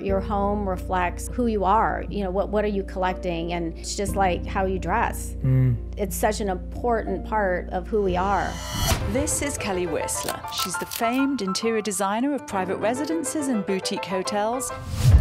Your home reflects who you are. You know, what, what are you collecting? And it's just like how you dress. Mm. It's such an important part of who we are. This is Kelly Wearstler. She's the famed interior designer of private residences and boutique hotels.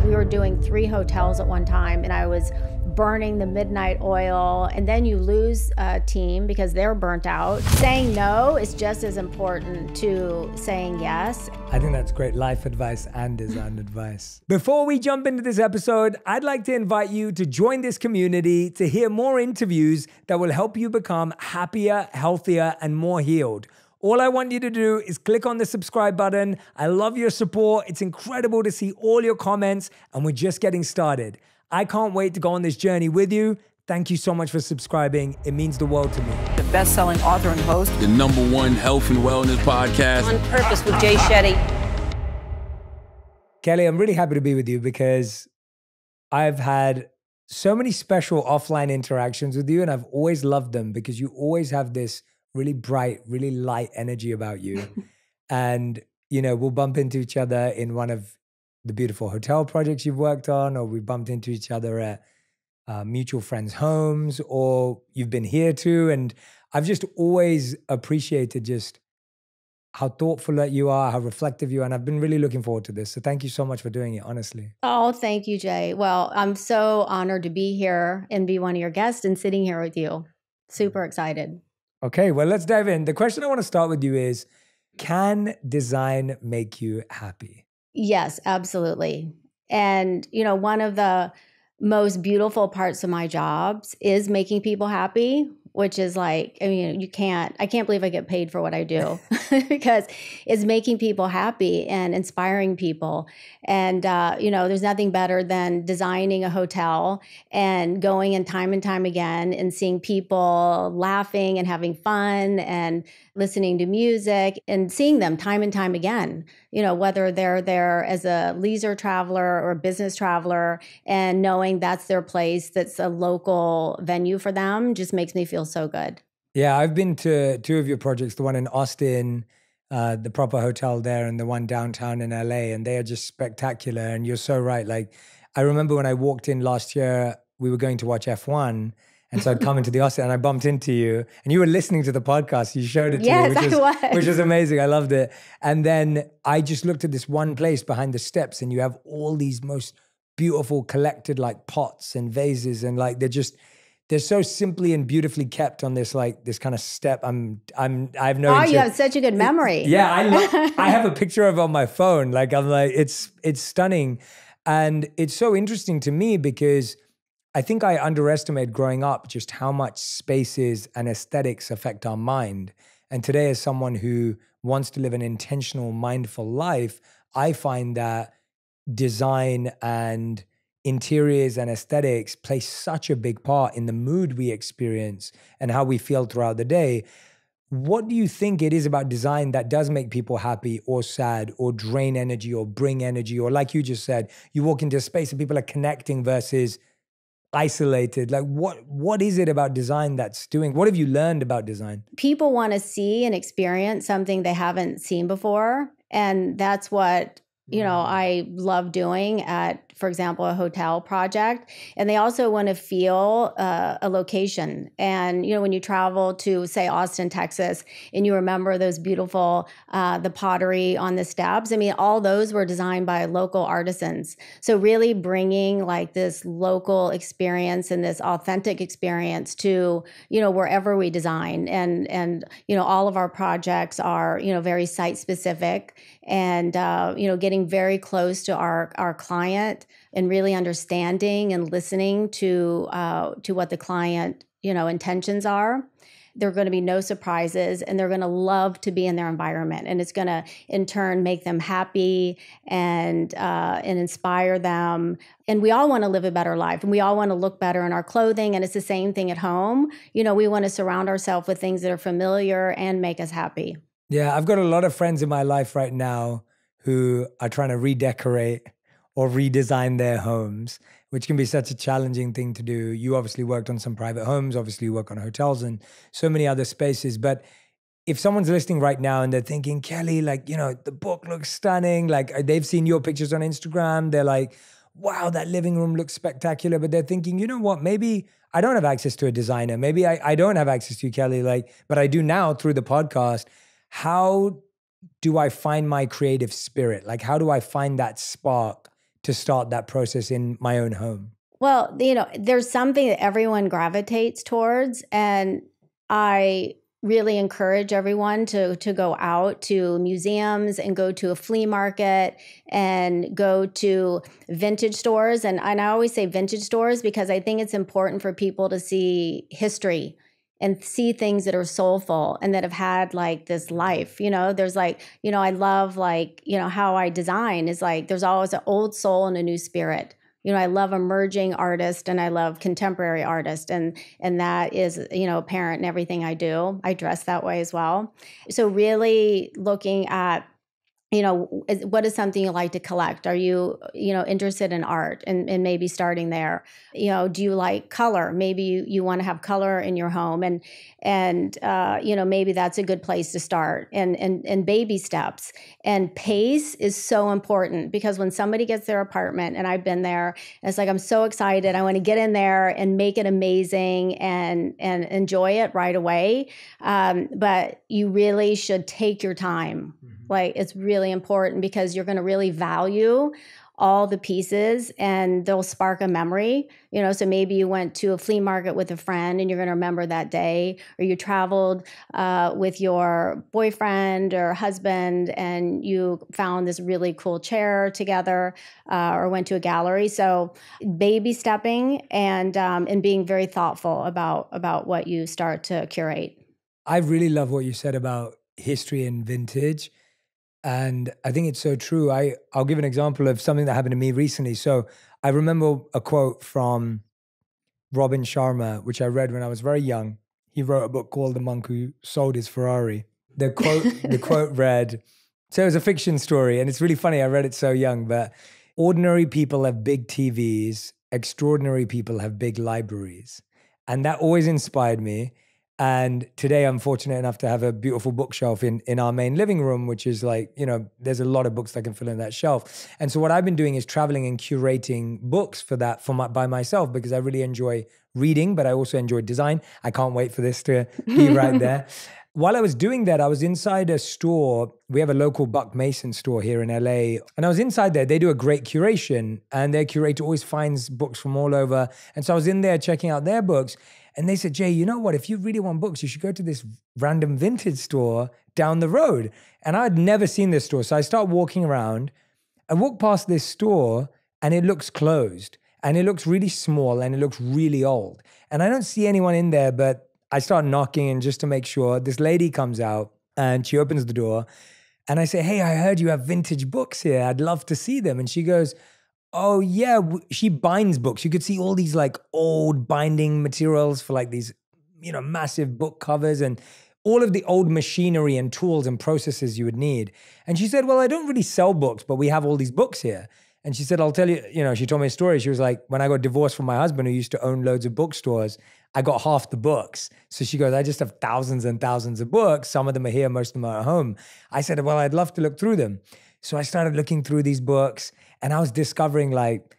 We were doing three hotels at one time, and I was burning the midnight oil, and then you lose a team because they're burnt out. Saying no is just as important to saying yes. I think that's great life advice and design advice. Before we jump into this episode, I'd like to invite you to join this community to hear more interviews that will help you become happier, healthier, and more healed. All I want you to do is click on the subscribe button. I love your support. It's incredible to see all your comments, and we're just getting started. I can't wait to go on this journey with you. Thank you so much for subscribing. It means the world to me. The best selling author and host, the number one health and wellness podcast, On Purpose with Jay Shetty. Kelly, I'm really happy to be with you because I've had so many special offline interactions with you, and I've always loved them because you always have this really bright, really light energy about you. and, you know, we'll bump into each other in one of the beautiful hotel projects you've worked on, or we bumped into each other at uh, mutual friends' homes, or you've been here too. And I've just always appreciated just how thoughtful that you are, how reflective you are. And I've been really looking forward to this. So thank you so much for doing it, honestly. Oh, thank you, Jay. Well, I'm so honored to be here and be one of your guests and sitting here with you. Super excited. Okay, well, let's dive in. The question I want to start with you is Can design make you happy? Yes, absolutely. And, you know, one of the most beautiful parts of my jobs is making people happy which is like i mean you can't i can't believe i get paid for what i do because it's making people happy and inspiring people and uh, you know there's nothing better than designing a hotel and going in time and time again and seeing people laughing and having fun and listening to music and seeing them time and time again you know whether they're there as a leisure traveler or a business traveler and knowing that's their place that's a local venue for them just makes me feel so good. Yeah, I've been to two of your projects, the one in Austin, uh, the proper hotel there, and the one downtown in LA, and they are just spectacular. And you're so right. Like, I remember when I walked in last year, we were going to watch F1. And so I'd come into the Austin and I bumped into you and you were listening to the podcast. You showed it to yes, me, which was, was, which was amazing. I loved it. And then I just looked at this one place behind the steps and you have all these most beautiful collected like pots and vases and like they're just they're so simply and beautifully kept on this like this kind of step. I'm I'm I've no. Oh, you have such a good memory. Yeah, I I have a picture of on my phone. Like I'm like it's it's stunning, and it's so interesting to me because I think I underestimate growing up just how much spaces and aesthetics affect our mind. And today, as someone who wants to live an intentional, mindful life, I find that design and interiors and aesthetics play such a big part in the mood we experience and how we feel throughout the day. What do you think it is about design that does make people happy or sad or drain energy or bring energy? Or, like you just said, you walk into a space and people are connecting versus isolated like what what is it about design that's doing what have you learned about design people want to see and experience something they haven't seen before and that's what you know mm-hmm. i love doing at for example, a hotel project. And they also want to feel uh, a location. And, you know, when you travel to, say, Austin, Texas, and you remember those beautiful, uh, the pottery on the steps, I mean, all those were designed by local artisans. So, really bringing like this local experience and this authentic experience to, you know, wherever we design. And, and, you know, all of our projects are, you know, very site specific and, uh, you know, getting very close to our, our client and really understanding and listening to uh, to what the client you know intentions are there are going to be no surprises and they're going to love to be in their environment and it's going to in turn make them happy and uh, and inspire them. And we all want to live a better life and we all want to look better in our clothing and it's the same thing at home. You know we want to surround ourselves with things that are familiar and make us happy. Yeah i've got a lot of friends in my life right now who are trying to redecorate or redesign their homes, which can be such a challenging thing to do. You obviously worked on some private homes, obviously you work on hotels and so many other spaces, but if someone's listening right now and they're thinking, Kelly, like, you know, the book looks stunning, like uh, they've seen your pictures on Instagram, they're like, wow, that living room looks spectacular. But they're thinking, you know what, maybe I don't have access to a designer. Maybe I, I don't have access to you, Kelly, like, but I do now through the podcast. How do I find my creative spirit? Like, how do I find that spark to start that process in my own home? Well, you know, there's something that everyone gravitates towards. And I really encourage everyone to to go out to museums and go to a flea market and go to vintage stores and, and I always say vintage stores because I think it's important for people to see history and see things that are soulful and that have had like this life you know? There's like you know i love like you know how i design is like there's always an old soul and a new spirit. You know i love emerging artists and i love contemporary artists and and that is you know apparent in everything i do. I dress that way as well. So really looking at you know is, what is something you like to collect? Are you you know interested in art and, and maybe starting there? You know do you like color? Maybe you, you want to have color in your home and and uh, you know maybe that's a good place to start and and and baby steps. And pace is so important because when somebody gets their apartment and i've been there it's like i'm so excited. I want to get in there and make it amazing and and enjoy it right away. Um, but you really should take your time. Like it's really important because you're going to really value all the pieces and they'll spark a memory you know so maybe you went to a flea market with a friend and you're going to remember that day or you traveled uh, with your boyfriend or husband and you found this really cool chair together uh, or went to a gallery. So baby stepping and um, and being very thoughtful about about what you start to curate. I really love what you said about history and vintage and I think it's so true. I, I'll give an example of something that happened to me recently. So I remember a quote from Robin Sharma, which I read when I was very young. He wrote a book called The Monk Who Sold His Ferrari. The quote, the quote read, so it was a fiction story, and it's really funny. I read it so young, but ordinary people have big TVs, extraordinary people have big libraries. And that always inspired me. And today I'm fortunate enough to have a beautiful bookshelf in, in our main living room, which is like, you know, there's a lot of books that can fill in that shelf. And so what I've been doing is traveling and curating books for that for my, by myself because I really enjoy reading, but I also enjoy design. I can't wait for this to be right there. While I was doing that, I was inside a store. We have a local Buck Mason store here in LA. And I was inside there. They do a great curation, and their curator always finds books from all over. And so I was in there checking out their books. And they said, Jay, you know what? If you really want books, you should go to this random vintage store down the road. And I'd never seen this store. So I start walking around. I walk past this store and it looks closed and it looks really small and it looks really old. And I don't see anyone in there, but I start knocking and just to make sure. This lady comes out and she opens the door. And I say, Hey, I heard you have vintage books here. I'd love to see them. And she goes, Oh yeah, she binds books. You could see all these like old binding materials for like these, you know, massive book covers and all of the old machinery and tools and processes you would need. And she said, "Well, I don't really sell books, but we have all these books here." And she said, "I'll tell you, you know, she told me a story. She was like, when I got divorced from my husband who used to own loads of bookstores, I got half the books. So she goes, I just have thousands and thousands of books. Some of them are here, most of them are at home. I said, Well, I'd love to look through them. So I started looking through these books and I was discovering like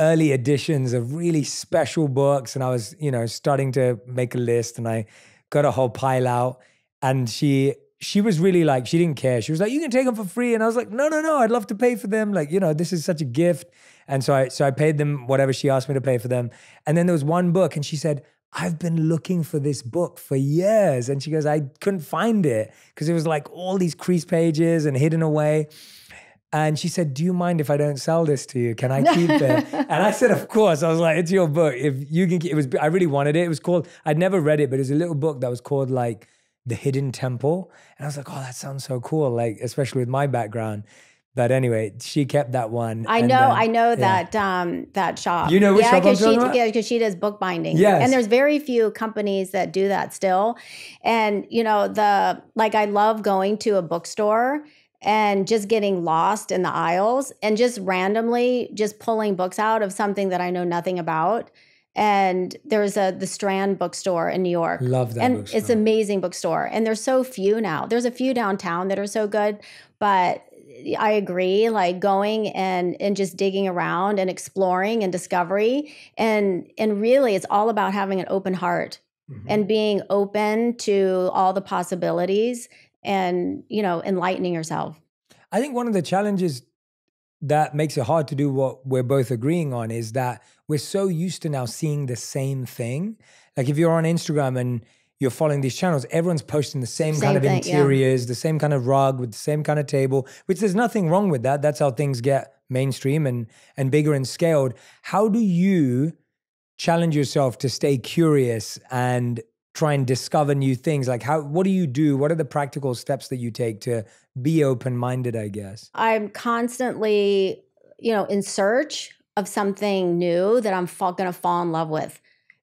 early editions of really special books. And I was, you know, starting to make a list and I got a whole pile out. And she, she was really like, she didn't care. She was like, you can take them for free. And I was like, no, no, no, I'd love to pay for them. Like, you know, this is such a gift. And so I, so I paid them whatever she asked me to pay for them. And then there was one book and she said, I've been looking for this book for years. And she goes, I couldn't find it because it was like all these crease pages and hidden away. And she said, Do you mind if I don't sell this to you? Can I keep it? and I said, Of course. I was like, It's your book. If you can, keep, it was, I really wanted it. It was called, I'd never read it, but it was a little book that was called like The Hidden Temple. And I was like, Oh, that sounds so cool. Like, especially with my background. But anyway, she kept that one. I know, then, I know yeah. that um, that shop. You know which yeah, because she yeah, because she does bookbinding. Yes. and there's very few companies that do that still. And you know, the like, I love going to a bookstore and just getting lost in the aisles and just randomly just pulling books out of something that I know nothing about and there's a the Strand bookstore in New York. Love that and bookstore. it's amazing bookstore. And there's so few now. There's a few downtown that are so good, but I agree. Like going and and just digging around and exploring and discovery, and and really, it's all about having an open heart Mhm. and being open to all the possibilities, and you know, enlightening yourself. I think one of the challenges that makes it hard to do what we're both agreeing on is that we're so used to now seeing the same thing. Like if you're on Instagram and you're following these channels, everyone's posting the same, Same kind of thing, yeah. interiors, the same kind of rug with the same kind of table, which there's nothing wrong with that. That's how things get mainstream and and bigger and scaled. How do you challenge yourself to stay curious and try and discover new things? Like how what do you do? What are the practical steps that you take to be open-minded, I guess? I'm constantly, you know, in search of something new that I'm fa- going to fall in love with.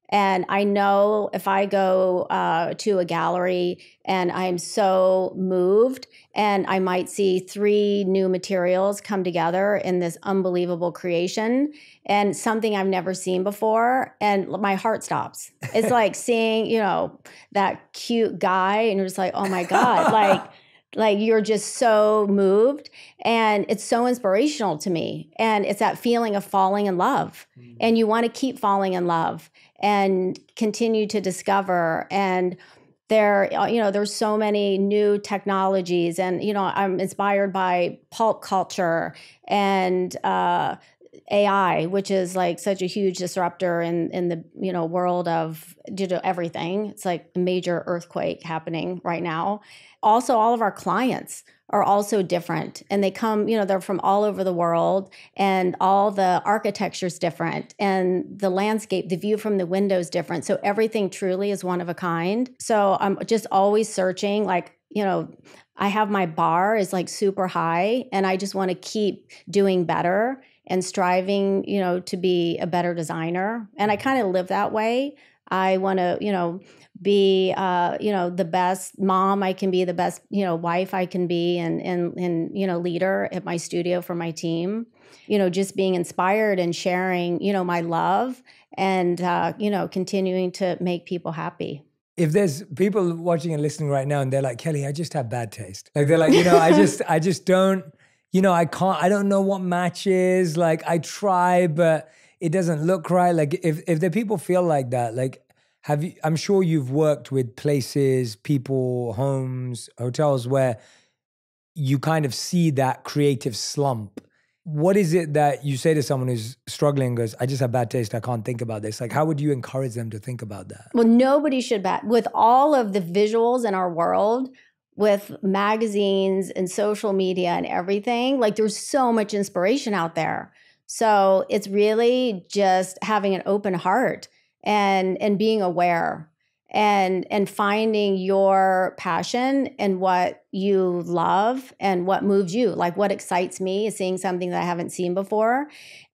And I know if I go uh, to a gallery and I'm so moved, and I might see three new materials come together in this unbelievable creation and something I've never seen before, and my heart stops. It's like seeing, you know, that cute guy, and you're just like, oh my God, like, like you're just so moved and it's so inspirational to me and it's that feeling of falling in love and you want to keep falling in love and continue to discover and there uh, you know there's so many new technologies and you know i'm inspired by pulp culture and uh AI, which is like such a huge disruptor in in the you know world of digital everything. It's like a major earthquake happening right now. Also, all of our clients are also different, and they come you know they're from all over the world, and all the architecture is different, and the landscape, the view from the window is different. So everything truly is one of a kind. So I'm just always searching, like you know. I have my bar is like super high and I just want to keep doing better and striving, you know, to be a better designer. And I mm-hmm. kind of live that way. I want to, you know, be, uh, you know, the best mom I can be, the best, you know, wife I can be, and and and you know, leader at my studio for my team. You know, just being inspired and sharing, you know, my love, and uh, you know, continuing to make people happy. if there's people watching and listening right now and they're like kelly i just have bad taste like they're like you know i just i just don't you know i can't i don't know what matches like i try but it doesn't look right like if if the people feel like that like have you i'm sure you've worked with places people homes hotels where you kind of see that creative slump what is it that you say to someone who's struggling goes i just have bad taste i can't think about this like how would you encourage them to think about that Well, nobody should bet with all of the visuals in our world, with magazines and social media and everything. Like there's so much inspiration out there. So it's really just having an open heart and and being aware and and finding your passion and what you love and what moves you. Like what excites me is seeing something that i haven't seen before.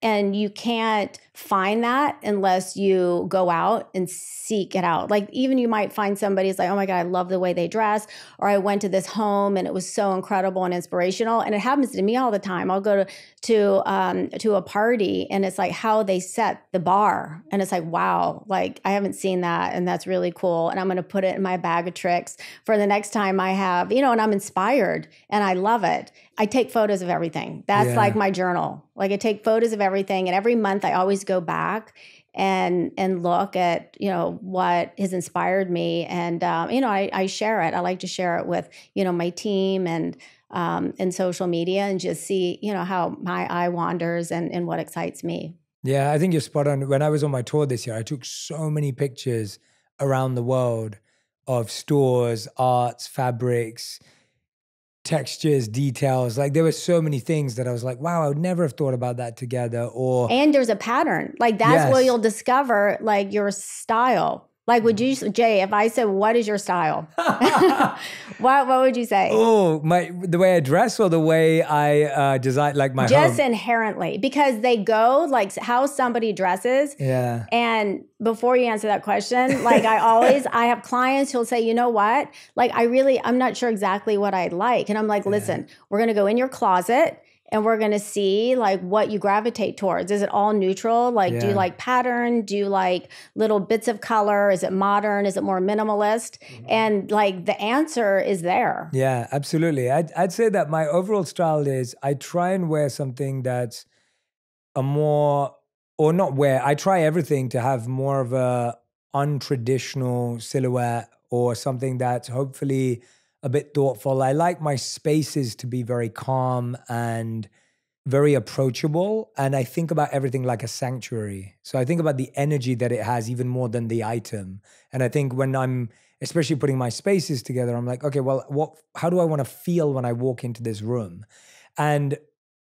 And you can't find that unless you go out and seek it out. Like even you might find somebody's like oh my god i love the way they dress or i went to this home and it was so incredible and inspirational. And it happens to me all the time. I'll go to to um to a party and it's like how they set the bar. And it's like wow like i haven't seen that and that's really cool and i'm going to put it in my bag of tricks for the next time i have you know and i'm inspired and i love it i take photos of everything that's Yeah. like my journal like i take photos of everything and every month i always go back and and look at you know what has inspired me and um, you know I, I share it i like to share it with you know my team and um, and social media and just see you know how my eye wanders and and what excites me Yeah, I think you're spot on. When I was on my tour this year, I took so many pictures around the world of stores, arts, fabrics, textures, details. Like there were so many things that I was like, wow, I would never have thought about that together. Or and there's a pattern like that's where Yes. you'll discover like your style like would you jay if i said what is your style what what would you say oh, my the way I dress or the way I uh, design, like my just home. inherently because they go like how somebody dresses yeah. And before you answer that question, like I always, I have clients who'll say, you know what? Like I really, I'm not sure exactly what I like. And I'm like, listen, we're going to go in your closet and we're going to see like what you gravitate towards. Is it all neutral? Like, do you like pattern? Do you like little bits of color? Is it modern? Is it more minimalist? Mm-hmm. And like the answer is there. Yeah, absolutely. I'd, I'd say that my overall style is I try and wear something that's a more, or not wear, I try everything to have more of a untraditional silhouette or something that's hopefully a bit thoughtful. I like my spaces to be very calm and very approachable. And I think about everything like a sanctuary. So I think about the energy that it has even more than the item. And I think when I'm, especially putting my spaces together, I'm like, okay, well, what, how do I want to feel when I walk into this room? And,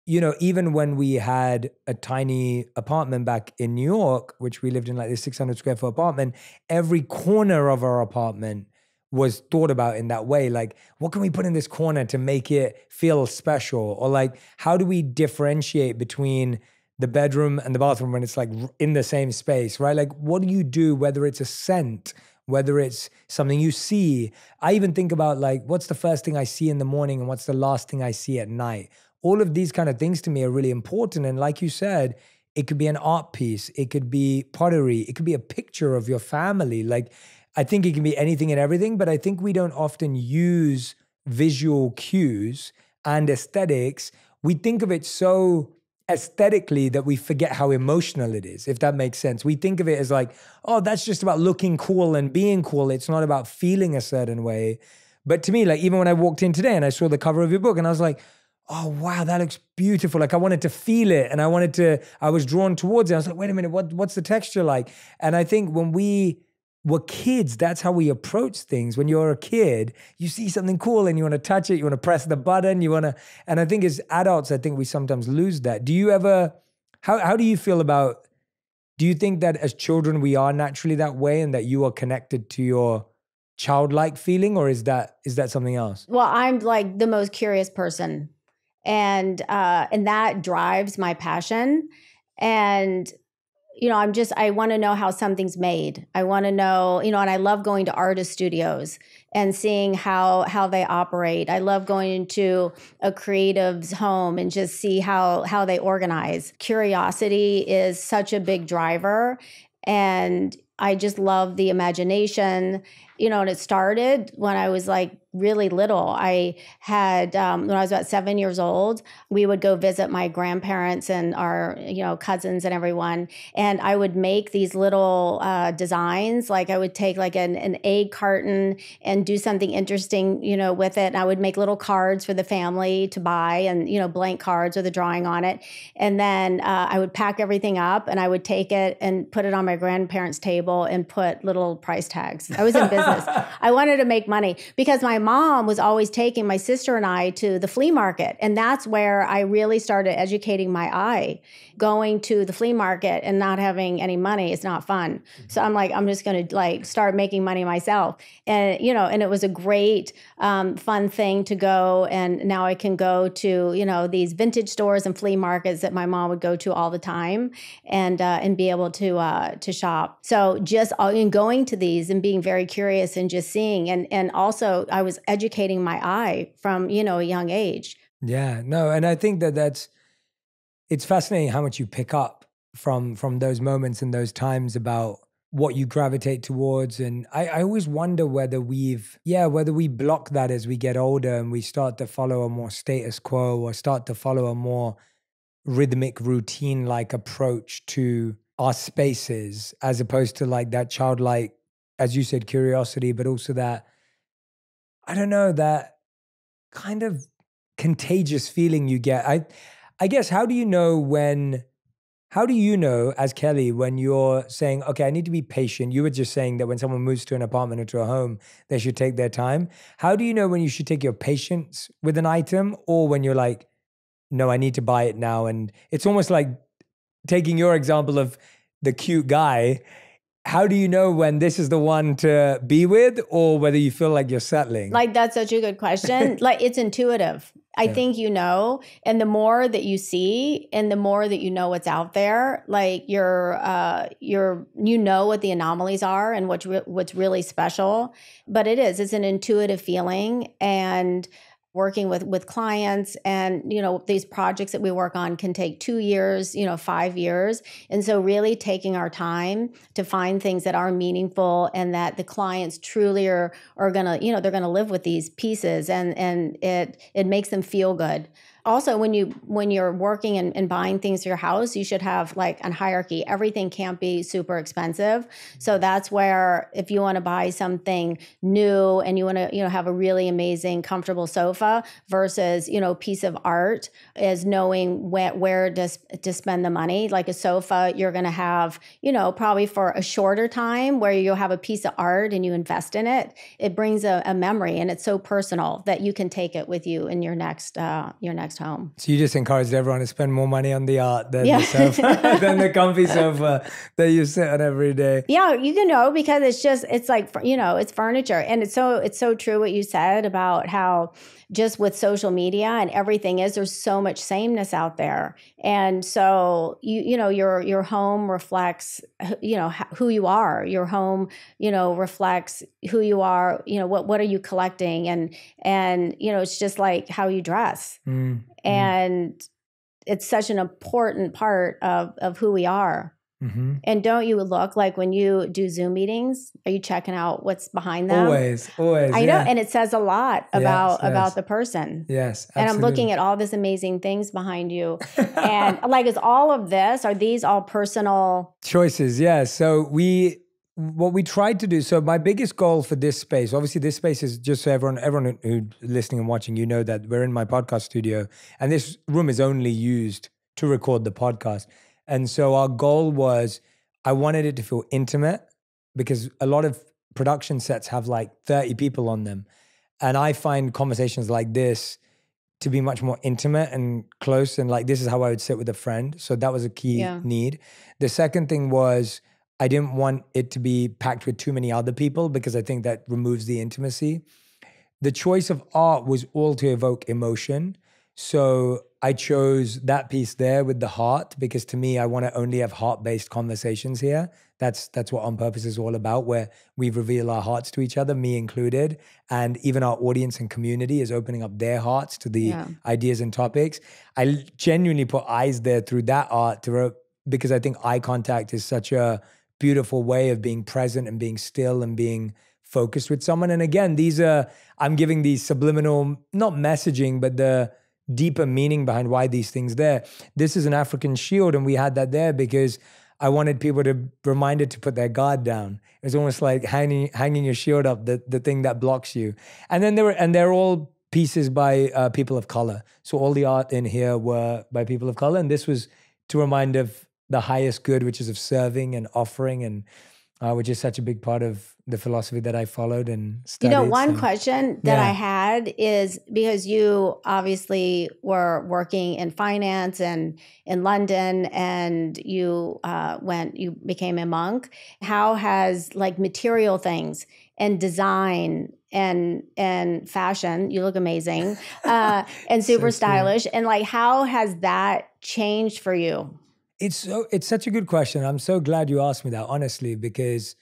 you know, even when we had a tiny apartment back in New York, which we lived in like this 600 square foot apartment, every corner of our apartment was thought about in that way. Like, what can we put in this corner to make it feel special? Or like, how do we differentiate between the bedroom and the bathroom when it's like in the same space, right? Like, what do you do, whether it's a scent, whether it's something you see? I even think about like, what's the first thing I see in the morning and what's the last thing I see at night? All of these kind of things to me are really important. And like you said, it could be an art piece, it could be pottery, it could be a picture of your family. Like, I think it can be anything and everything, but I think we don't often use visual cues and aesthetics. We think of it so aesthetically that we forget how emotional it is, if that makes sense. We think of it as like, oh, that's just about looking cool and being cool. It's not about feeling a certain way. But to me, like, even when I walked in today and I saw the cover of your book and I was like, oh wow that looks beautiful like i wanted to feel it and i wanted to i was drawn towards it i was like wait a minute what, what's the texture like and i think when we were kids that's how we approach things when you're a kid you see something cool and you want to touch it you want to press the button you want to and i think as adults i think we sometimes lose that do you ever how, how do you feel about do you think that as children we are naturally that way and that you are connected to your childlike feeling or is that is that something else Well, I'm like the most curious person, and uh, and that drives my passion. And you know, I'm just I want to know how something's made. I want to know, you know, and I love going to artist studios and seeing how how they operate. I love going into a creative's home and just see how how they organize. Curiosity is such a big driver, and I just love the imagination you know, and it started when I was like really little. I had, um, when I was about seven years old, we would go visit my grandparents and our, you know, cousins and everyone. And I would make these little uh, designs. Like I would take like an, an egg carton and do something interesting, you know, with it. And I would make little cards for the family to buy and, you know, blank cards with a drawing on it. And then uh, I would pack everything up and I would take it and put it on my grandparents' table and put little price tags. I was in business. I wanted to make money because my mom was always taking my sister and I to the flea market. And that's where I really started educating my eye. Going to the flea market and not having any money is not fun. So I'm like, I'm just going to like start making money myself. And, you know, and it was a great, um, fun thing to go. And now I can go to, you know, these vintage stores and flea markets that my mom would go to all the time and, uh, and be able to, uh, to shop. So just uh, in going to these and being very curious and just seeing, and, and also I was educating my eye from, you know, a young age. Yeah, no, and I think that that's it's fascinating how much you pick up from from those moments and those times about what you gravitate towards and I, I always wonder whether we've yeah whether we block that as we get older and we start to follow a more status quo or start to follow a more rhythmic routine like approach to our spaces as opposed to like that childlike as you said curiosity but also that i don't know that kind of contagious feeling you get. I i guess how do you know when how do you know as kelly when you're saying okay i need to be patient. You were just saying that when someone moves to an apartment or to a home they should take their time. How do you know when you should take your patience with an item or when you're like no i need to buy it now and it's almost like taking your example of the cute guy how do you know when this is the one to be with or whether you feel like you're settling Like that's such a good question. like it's intuitive. I Yeah. think you know, and the more that you see, and the more that you know what's out there, like you're, uh, you're, you know what the anomalies are and what's re- what's really special. But it is, it's an intuitive feeling, and working with with clients. And you know these projects that we work on can take 2 years you know 5 years. And so really taking our time to find things that are meaningful and that the clients truly are are going to you know they're going to live with these pieces. And and it it makes them feel good also when you when you're working and, and, buying things for your house you should have like a hierarchy. Everything can't be super expensive. So that's where if you want to buy something new and you want to you know have a really amazing comfortable sofa versus you know piece of art is knowing where, where to, to spend the money. Like a sofa you're going to have you know probably for a shorter time where you'll have a piece of art and you invest in it it brings a, a memory and it's so personal that you can take it with you in your next uh, your next next home. So you just encouraged everyone to spend more money on the art than yeah. the sofa, than the comfy sofa that you sit on every day. Yeah, you can know because it's just it's like you know it's furniture, and it's so it's so true what you said about how just with social media and everything is there's so much sameness out there. And so you you know your your home reflects you know who you are. Your home you know reflects who you are. You know what what are you collecting? And and you know it's just like how you dress. Mm, and mm. it's such an important part of of who we are Mm-hmm. And don't you look like when you do Zoom meetings? Are you checking out what's behind them? Always, always. I know, and it says a lot about yes, yes. about the person. Yes, absolutely. and I'm looking at all this amazing things behind you, and like, is all of this? Are these all personal choices? Yeah. So we what we tried to do so my biggest goal for this space obviously this space is just so everyone everyone who's listening and watching you know that we're in my podcast studio and this room is only used to record the podcast and so our goal was I wanted it to feel intimate because a lot of production sets have like 30 people on them. And I find conversations like this to be much more intimate and close. And like, this is how I would sit with a friend. So that was a key yeah. need. The second thing was, I didn't want it to be packed with too many other people because I think that removes the intimacy. The choice of art was all to evoke emotion. So I chose that piece there with the heart because to me, I want to only have heart-based conversations here. That's that's what on purpose is all about, where we reveal our hearts to each other, me included, and even our audience and community is opening up their hearts to the yeah. ideas and topics. I genuinely put eyes there through that art to because I think eye contact is such a beautiful way of being present and being still and being focused with someone. And again, these are I'm giving these subliminal, not messaging, but the deeper meaning behind why these things there. This is an African shield, and we had that there because I wanted people to reminded to put their guard down. It was almost like hanging hanging your shield up, the the thing that blocks you. And then there were and they're all pieces by uh, people of color. So all the art in here were by people of color, and this was to remind of the highest good, which is of serving and offering and uh, which is such a big part of the philosophy that I followed and studied. You know, one and, question that yeah. I had is because you obviously were working in finance and in London, and you uh, went, you became a monk. How has like material things and design and and fashion you look amazing uh, and super so stylish and like how has that changed for you it's so it's such a good question. I'm so glad you asked me that, honestly, because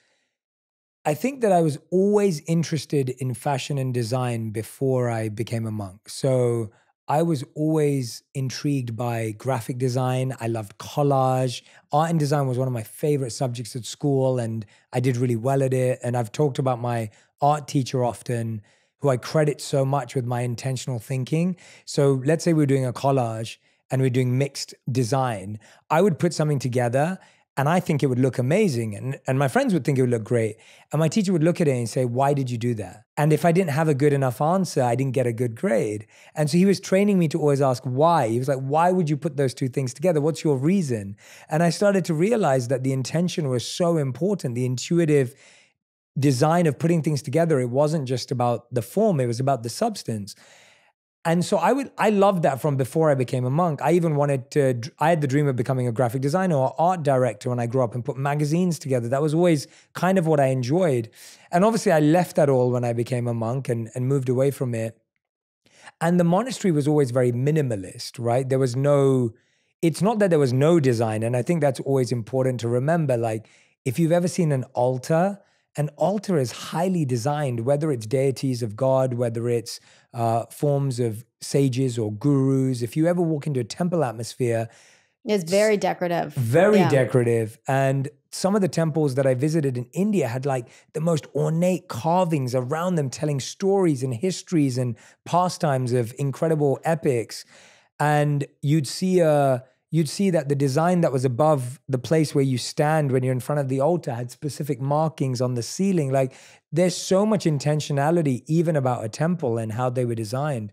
I think that I was always interested in fashion and design before I became a monk. So I was always intrigued by graphic design. I loved collage. Art and design was one of my favorite subjects at school, and I did really well at it. And I've talked about my art teacher often, who I credit so much with my intentional thinking. So let's say we're doing a collage and we're doing mixed design, I would put something together and I think it would look amazing. And, and my friends would think it would look great. And my teacher would look at it and say, Why did you do that? And if I didn't have a good enough answer, I didn't get a good grade. And so he was training me to always ask why. He was like, Why would you put those two things together? What's your reason? And I started to realize that the intention was so important, the intuitive design of putting things together. It wasn't just about the form, it was about the substance. And so I would I loved that from before I became a monk. I even wanted to I had the dream of becoming a graphic designer or art director when I grew up and put magazines together. That was always kind of what I enjoyed. And obviously I left that all when I became a monk and, and moved away from it. And the monastery was always very minimalist, right? There was no it's not that there was no design and I think that's always important to remember like if you've ever seen an altar an altar is highly designed, whether it's deities of God, whether it's uh, forms of sages or gurus. If you ever walk into a temple atmosphere, it's very decorative. Very yeah. decorative. And some of the temples that I visited in India had like the most ornate carvings around them telling stories and histories and pastimes of incredible epics. And you'd see a you'd see that the design that was above the place where you stand when you're in front of the altar had specific markings on the ceiling. Like there's so much intentionality even about a temple and how they were designed.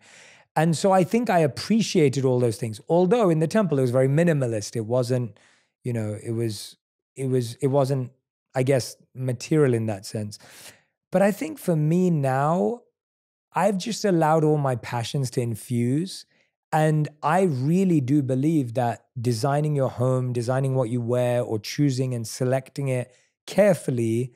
And so I think I appreciated all those things. Although in the temple it was very minimalist. It wasn't, you know, it was it was it wasn't I guess material in that sense. But I think for me now I've just allowed all my passions to infuse and I really do believe that designing your home, designing what you wear, or choosing and selecting it carefully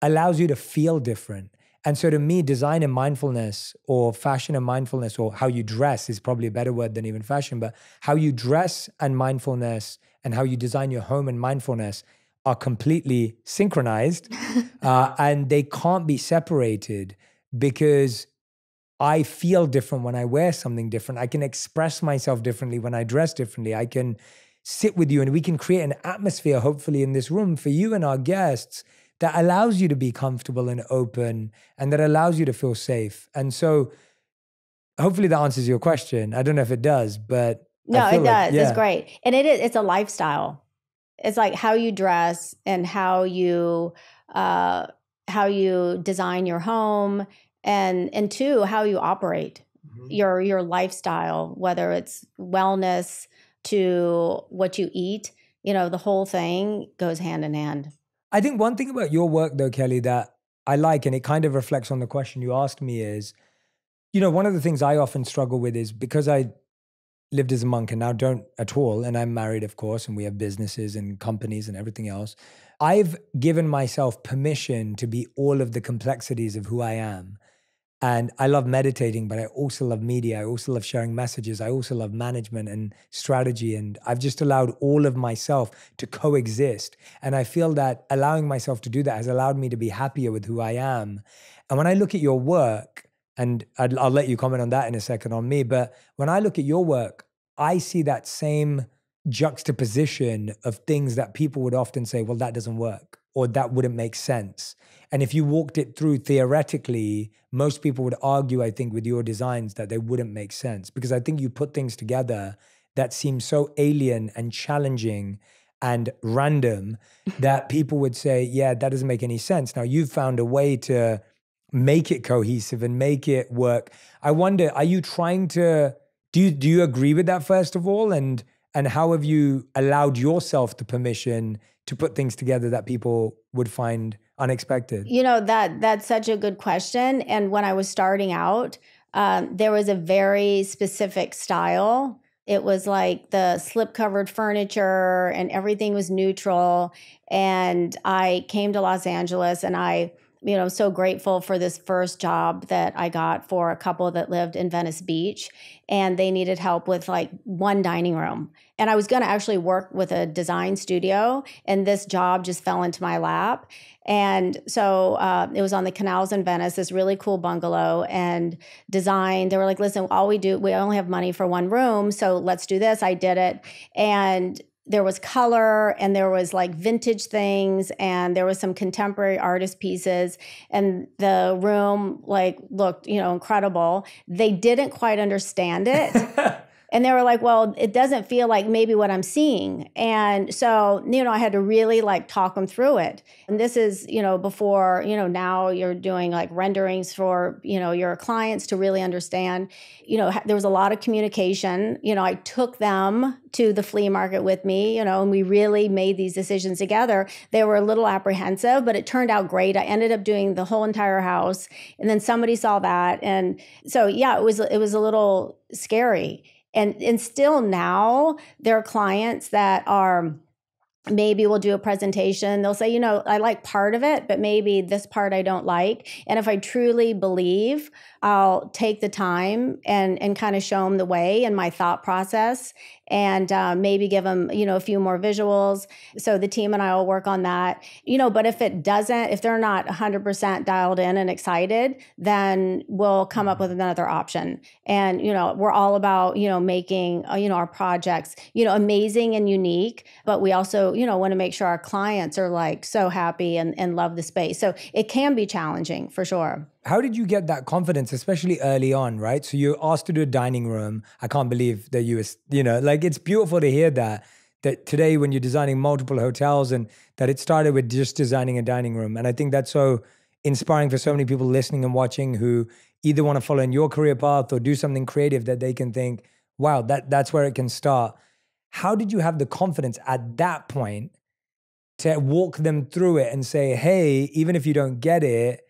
allows you to feel different. And so to me, design and mindfulness, or fashion and mindfulness, or how you dress is probably a better word than even fashion, but how you dress and mindfulness and how you design your home and mindfulness are completely synchronized uh, and they can't be separated because I feel different when I wear something different. I can express myself differently when I dress differently. I can sit with you and we can create an atmosphere, hopefully, in this room for you and our guests that allows you to be comfortable and open and that allows you to feel safe. And so, hopefully, that answers your question. I don't know if it does, but no, it does. Like, yeah. It's great. And it is, it's a lifestyle. It's like how you dress and how you, uh, how you design your home and and two how you operate mm-hmm. your your lifestyle whether it's wellness to what you eat you know the whole thing goes hand in hand i think one thing about your work though kelly that i like and it kind of reflects on the question you asked me is you know one of the things i often struggle with is because i lived as a monk and now don't at all and i'm married of course and we have businesses and companies and everything else i've given myself permission to be all of the complexities of who i am and I love meditating, but I also love media. I also love sharing messages. I also love management and strategy. And I've just allowed all of myself to coexist. And I feel that allowing myself to do that has allowed me to be happier with who I am. And when I look at your work, and i will let you comment on that in a second on me, but when I look at your work, I see that same juxtaposition of things that people would often say, well, that doesn't work or that wouldn't make sense. And if you walked it through theoretically, most people would argue, I think, with your designs that they wouldn't make sense because I think you put things together that seem so alien and challenging and random that people would say, yeah, that doesn't make any sense. Now you've found a way to make it cohesive and make it work. I wonder, are you trying to do you, do you agree with that first of all? And and how have you allowed yourself the permission to put things together that people would find unexpected? You know that that's such a good question. And when I was starting out, um, there was a very specific style. It was like the slip covered furniture and everything was neutral. And I came to Los Angeles and I you know so grateful for this first job that I got for a couple that lived in Venice Beach and they needed help with like one dining room and I was going to actually work with a design studio and this job just fell into my lap and so uh, it was on the canals in Venice, this really cool bungalow and design. They were like, listen, all we do, we only have money for one room. So let's do this. I did it. And there was color and there was like vintage things and there was some contemporary artist pieces. And the room like looked you know incredible. They didn't quite understand it and they were like well it doesn't feel like maybe what i'm seeing. And so you know i had to really like talk them through it. And this is you know before you know now you're doing like renderings for you know your clients to really understand you know there was a lot of communication. You know i took them to the flea market with me you know and we really made these decisions together. They were a little apprehensive but it turned out great. I ended up doing the whole entire house and then somebody saw that. And so yeah it was it was a little scary and and still now there are clients that are maybe we'll do a presentation. They'll say you know i like part of it but maybe this part i don't like. And if i truly believe i'll take the time and and kind of show them the way and my thought process and uh, maybe give them you know a few more visuals. So the team and i will work on that. You know but if it doesn't if they're not 100% dialed in and excited then we'll come up with another option. And you know we're all about you know making uh, you know our projects you know amazing and unique but we also you know want to make sure our clients are like so happy and, and love the space. So it can be challenging for sure how did you get that confidence, especially early on, right? So you're asked to do a dining room. I can't believe that you, you know, like it's beautiful to hear that. That today, when you're designing multiple hotels, and that it started with just designing a dining room, and I think that's so inspiring for so many people listening and watching who either want to follow in your career path or do something creative that they can think, "Wow, that that's where it can start." How did you have the confidence at that point to walk them through it and say, "Hey, even if you don't get it."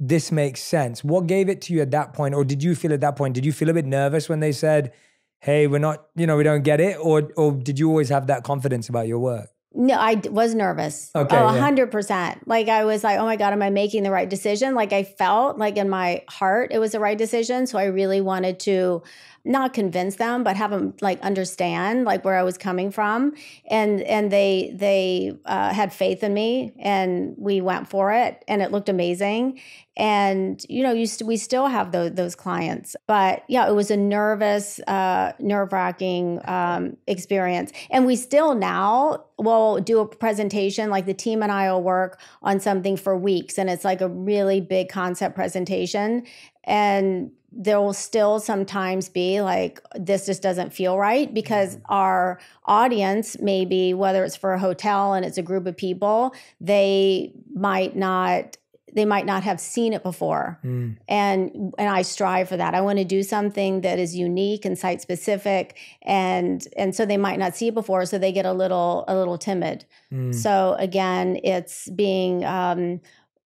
This makes sense. What gave it to you at that point? Or did you feel at that point, did you feel a bit nervous when they said, hey, we're not, you know, we don't get it? Or, or did you always have that confidence about your work? No, I was nervous. Okay. Oh, yeah. 100%. Like I was like, oh my God, am I making the right decision? Like I felt like in my heart it was the right decision. So I really wanted to not convince them but have them like understand like where i was coming from. And and they they uh, had faith in me and we went for it and it looked amazing. And you know you st- we still have those those clients. But yeah it was a nervous uh, nerve-wracking um, experience. And we still now will do a presentation like the team and i will work on something for weeks and it's like a really big concept presentation. And there will still sometimes be like this just doesn't feel right because mm-hmm. our audience maybe whether it's for a hotel and it's a group of people they might not they might not have seen it before mm. and and i strive for that i want to do something that is unique and site specific and and so they might not see it before so they get a little a little timid mm. so again it's being um,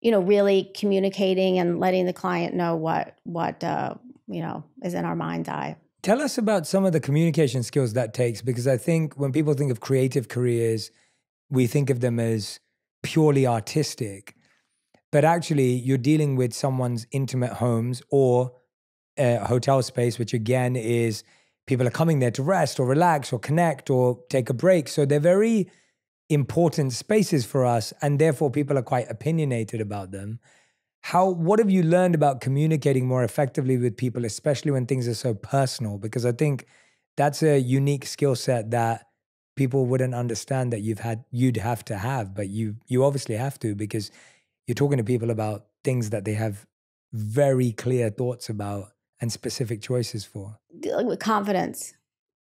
you know really communicating and letting the client know what what uh, you know is in our mind's eye. Tell us about some of the communication skills that takes because i think when people think of creative careers we think of them as purely artistic. But actually you're dealing with someone's intimate homes or a hotel space which again is people are coming there to rest or relax or connect or take a break. So they're very important spaces for us and therefore people are quite opinionated about them. How what have you learned about communicating more effectively with people especially when things are so personal? Because i think that's a unique skill set that people wouldn't understand that you've had you'd have to have but you you obviously have to because you're talking to people about things that they have very clear thoughts about and specific choices for. With confidence.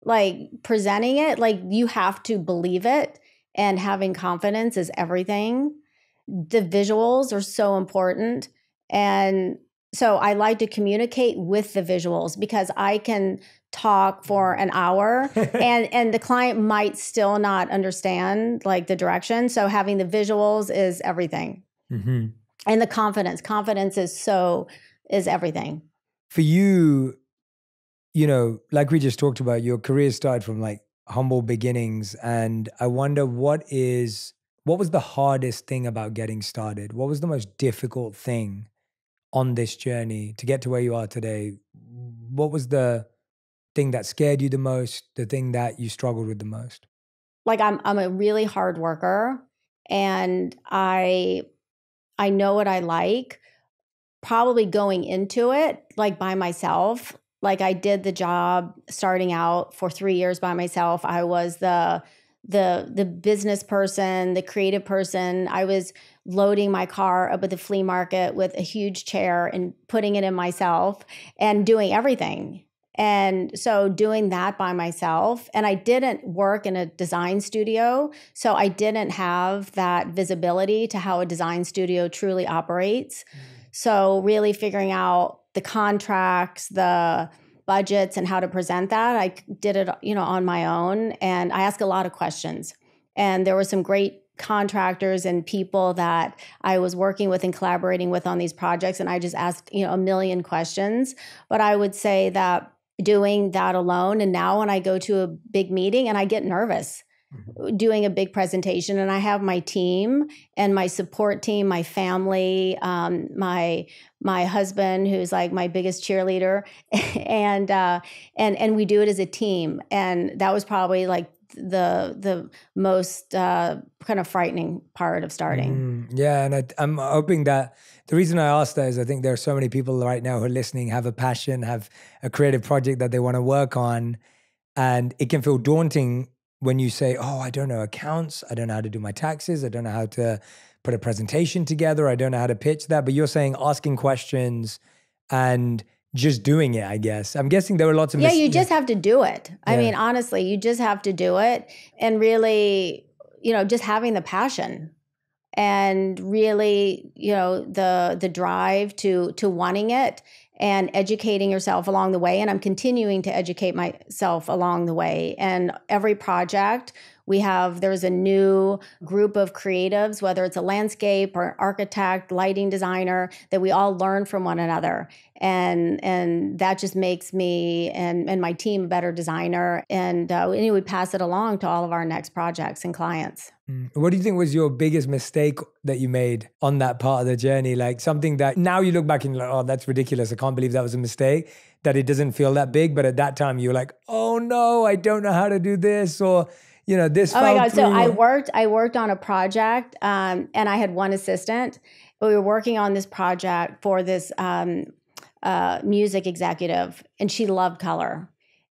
Like presenting it like you have to believe it and having confidence is everything. The visuals are so important. And so I like to communicate with the visuals because I can talk for an hour and and the client might still not understand like the direction so having the visuals is everything mm-hmm. and the confidence confidence is so is everything for you you know like we just talked about your career started from like humble beginnings and I wonder what is what was the hardest thing about getting started? What was the most difficult thing on this journey to get to where you are today? What was the thing that scared you the most, the thing that you struggled with the most? Like I'm I'm a really hard worker and I I know what I like. Probably going into it like by myself, like I did the job starting out for 3 years by myself. I was the the the business person, the creative person. I was loading my car up at the flea market with a huge chair and putting it in myself and doing everything. And so doing that by myself, and I didn't work in a design studio. So I didn't have that visibility to how a design studio truly operates. Mm. So really figuring out the contracts, the budgets and how to present that. I did it, you know, on my own and I asked a lot of questions. And there were some great contractors and people that I was working with and collaborating with on these projects and I just asked, you know, a million questions. But I would say that doing that alone and now when I go to a big meeting and I get nervous doing a big presentation and i have my team and my support team my family um, my my husband who's like my biggest cheerleader and uh, and and we do it as a team and that was probably like the the most uh, kind of frightening part of starting. Mm, yeah, and I, I'm hoping that the reason I asked that is I think there are so many people right now who are listening, have a passion, have a creative project that they want to work on, and it can feel daunting when you say, "Oh, I don't know accounts, I don't know how to do my taxes, I don't know how to put a presentation together, I don't know how to pitch that." But you're saying asking questions and just doing it. I guess. I'm guessing there were lots of yeah mis- you just have to do it. I mean honestly you just have to do it and really you know just having the passion and really you know the the drive to to wanting it and educating yourself along the way. And i'm continuing to educate myself along the way. And every project we have there's a new group of creatives whether it's a landscape or architect lighting designer that we all learn from one another and and that just makes me and and my team a better designer and uh, anyway we pass it along to all of our next projects and clients Mm. What do you think was your biggest mistake that you made on that part of the journey? Like something that now you look back and like, oh, that's ridiculous. I can't believe that was a mistake. That it doesn't feel that big, but at that time you're like, oh no, I don't know how to do this, or you know, this. Oh my god! So I worked. I worked on a project, um, and I had one assistant. But we were working on this project for this um, uh, music executive, and she loved color,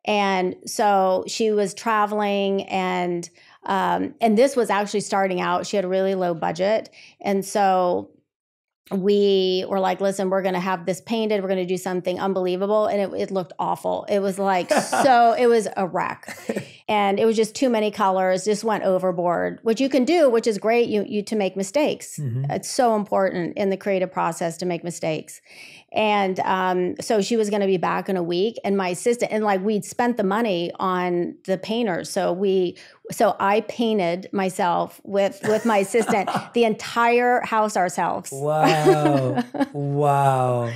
and so she was traveling, and um, and this was actually starting out. She had a really low budget, and so we were like, listen, we're going to have this painted. We're going to do something unbelievable. And it, it looked awful. It was like, so, it was a wreck. And it was just too many colors, just went overboard, which you can do, which is great you, you to make mistakes. Mhm. It's so important in the creative process to make mistakes. And um, so she was going to be back in a week, and my assistant, and like we'd spent the money on the painters, so we, so I painted myself with with my assistant the entire house ourselves. Wow. wow.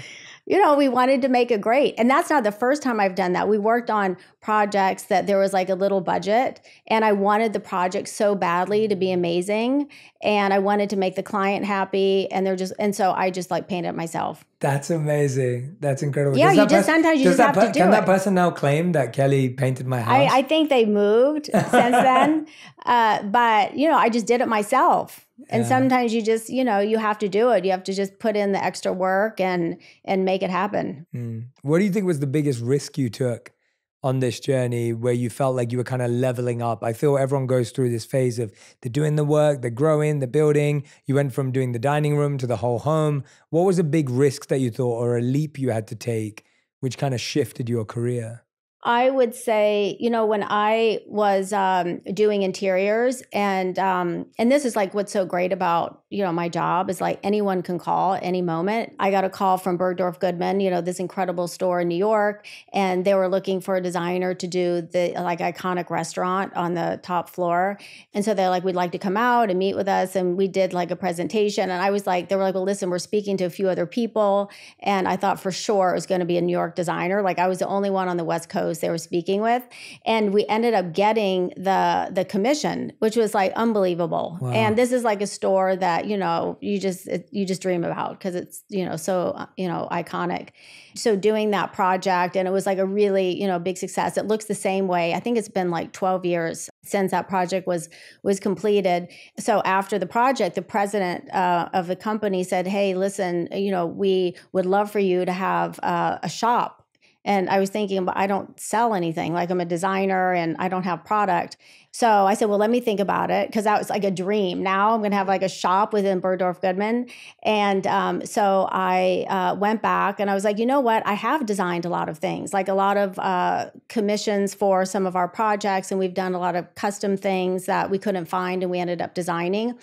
You know, we wanted to make it great. And that's not the first time I've done that. We worked on projects that there was like a little budget, and I wanted the project so badly to be amazing. And I wanted to make the client happy. And they're just, and so I just like painted it myself. That's amazing. That's incredible. Yeah, Does you just- sometimes you just have to do Can that person now claim that Kelly painted my house? I, I think they moved since then. Uh, but, you know, I just did it myself. And Yeah. sometimes you just, you know, you have to do it. You have to just put in the extra work and and make it happen. Mm. What do you think was the biggest risk you took on this journey where you felt like you were kind of leveling up? I feel everyone goes through this phase of they're doing the work, they're growing, they're building. You went from doing the dining room to the whole home. What was a big risk that you thought or a leap you had to take which kind of shifted your career? I would say, you know, when I was um, doing interiors, and um, and this is like what's so great about you know my job is like anyone can call at any moment. I got a call from Bergdorf Goodman, you know, this incredible store in New York, and they were looking for a designer to do the like iconic restaurant on the top floor, and so they're like, we'd like to come out and meet with us, and we did like a presentation, and I was like, they were like, well, listen, we're speaking to a few other people, and I thought for sure it was going to be a New York designer, like I was the only one on the West Coast they were speaking with and we ended up getting the the commission which was like unbelievable Wow. and this is like a store that you know you just it, you just dream about because it's you know so uh, you know iconic. So doing that project and it was like a really you know big success. It looks the same way. I think it's been like 12 years since that project was was completed. So after the project the president uh, of the company said hey listen you know we would love for you to have uh, a shop and I was thinking, but I don't sell anything. Like I'm a designer and I don't have product. So I said, well, let me think about it because that was like a dream. Now I'm going to have like a shop within Bergdorf Goodman. And um, so I uh, went back and I was like, you know what? I have designed a lot of things, like a lot of uh, commissions for some of our projects. And we've done a lot of custom things that we couldn't find and we ended up designing.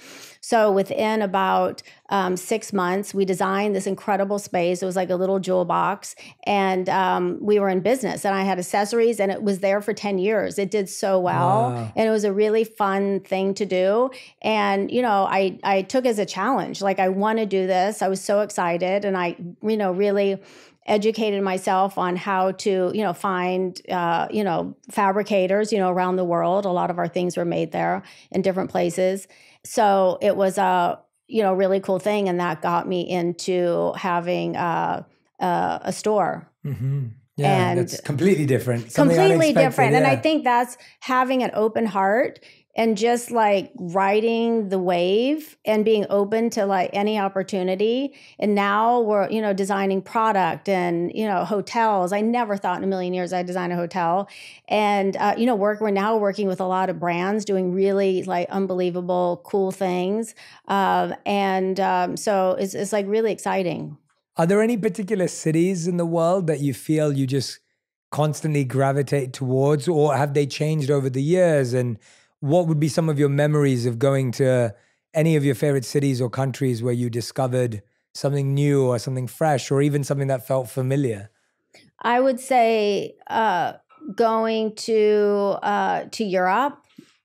So within about um, six months, we designed this incredible space. It was like a little jewel box, and um, we were in business. And I had accessories, and it was there for ten years. It did so well, Wow. and it was a really fun thing to do. And you know, I I took as a challenge. Like I want to do this. I was so excited, and I you know really educated myself on how to you know find uh, you know fabricators you know around the world a lot of our things were made there in different places so it was a you know really cool thing and that got me into having uh, uh, a store Mm-hmm. Yeah, And- it's completely different. Something completely different and i think that's having an open heart and just like riding the wave and being open to like any opportunity. And now we're you know designing product and you know hotels. I never thought in a million years i'd design a hotel. And uh, you know work we're now working with a lot of brands doing really like unbelievable cool things. Um, and um, so it's, it's like really exciting. Are there any particular cities in the world that you feel you just constantly gravitate towards, or have they changed over the years? And what would be some of your memories of going to any of your favorite cities or countries where you discovered something new or something fresh, or even something that felt familiar? I would say uh, going to uh, to Europe.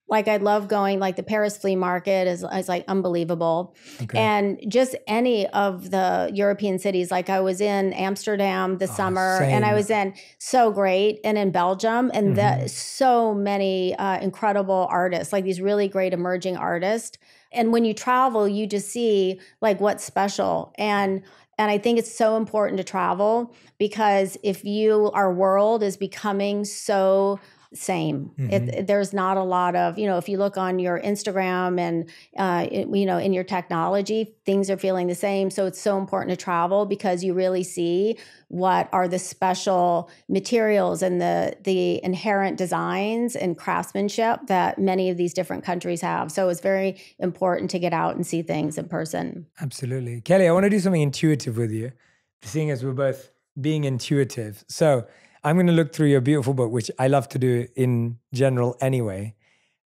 Like I love going. Like the Paris flea market is is like unbelievable, Okay. and just any of the European cities. Like I was in Amsterdam this Oh, summer, and I was in so great, and in Belgium, and the Mhm. so many uh, incredible artists, like these really great emerging artists. And when you travel, you just see like what's special and. And I think it's so important to travel because if you our world is becoming so same. It, there's not a lot of you know if you look on your instagram and uh, it- you know in your technology things are feeling the same. So it's so important to travel because you really see what are the special materials and the the inherent designs and craftsmanship that many of these different countries have. So it's very important to get out and see things in person. Absolutely. Kelly, I want to do something intuitive with you, seeing as we're both being intuitive. So I'm going to look through your beautiful book, which I love to do in general anyway.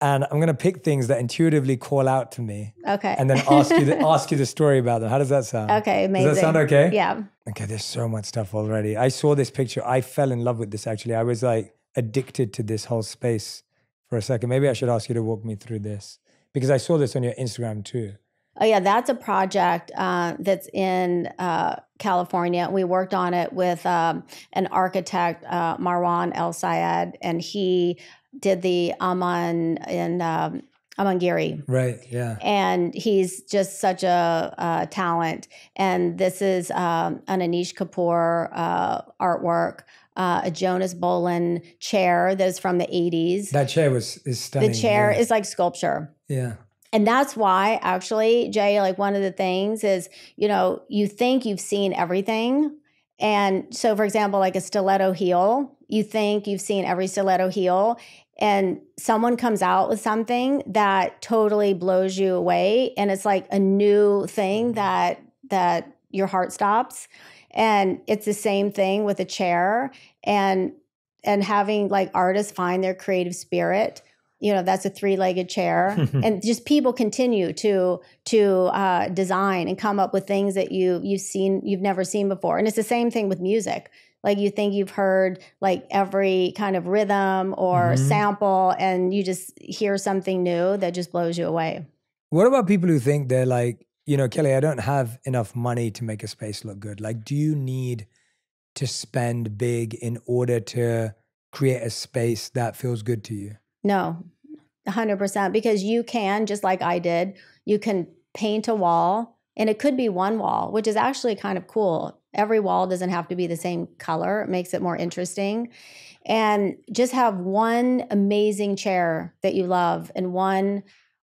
And I'm going to pick things that intuitively call out to me okay and then ask you the, ask you the story about them. How does that sound? okay amazing Does that sound okay? yeah Okay, there's so much stuff already. I saw this picture. I fell in love with this actually. I was like addicted to this whole space for a second. Maybe I should ask you to walk me through this because I saw this on your Instagram too. Oh yeah, that's a project uh, that's in uh, California. We worked on it with um, an architect, uh, Marwan Al-Sayed, and he did the Aman in um, Amangiri. Right. Yeah. And he's just such a, uh talent. And this is um, an Anish Kapoor uh, artwork, uh, a Jonas Bohlin chair that is from the 80s. That chair was is stunning. the chair yeah. is like sculpture yeah. And that's why actually jay like one of the things is you know you think you've seen everything. And so for example like a stiletto heel you think you've seen every stiletto heel. And someone comes out with something that totally blows you away. And it's like a new thing mm-hmm. that that your heart stops. And it's the same thing with a chair and and having like artists find their creative spirit you know that's a three-legged chair and just people continue to to uh, design and come up with things that you you've seen you've never seen before and it's the same thing with music like you think you've heard like every kind of rhythm or Mhm. sample and you just hear something new that just blows you away What about people who think they're like, you know, Kelly, I don't have enough money to make a space look good. Like, do you need to spend big in order to create a space that feels good to you? No, 100%. Because you can, just like I did, you can paint a wall, and it could be one wall, which is actually kind of cool. Every wall doesn't have to be the same color, it makes it more interesting. And just have one amazing chair that you love and one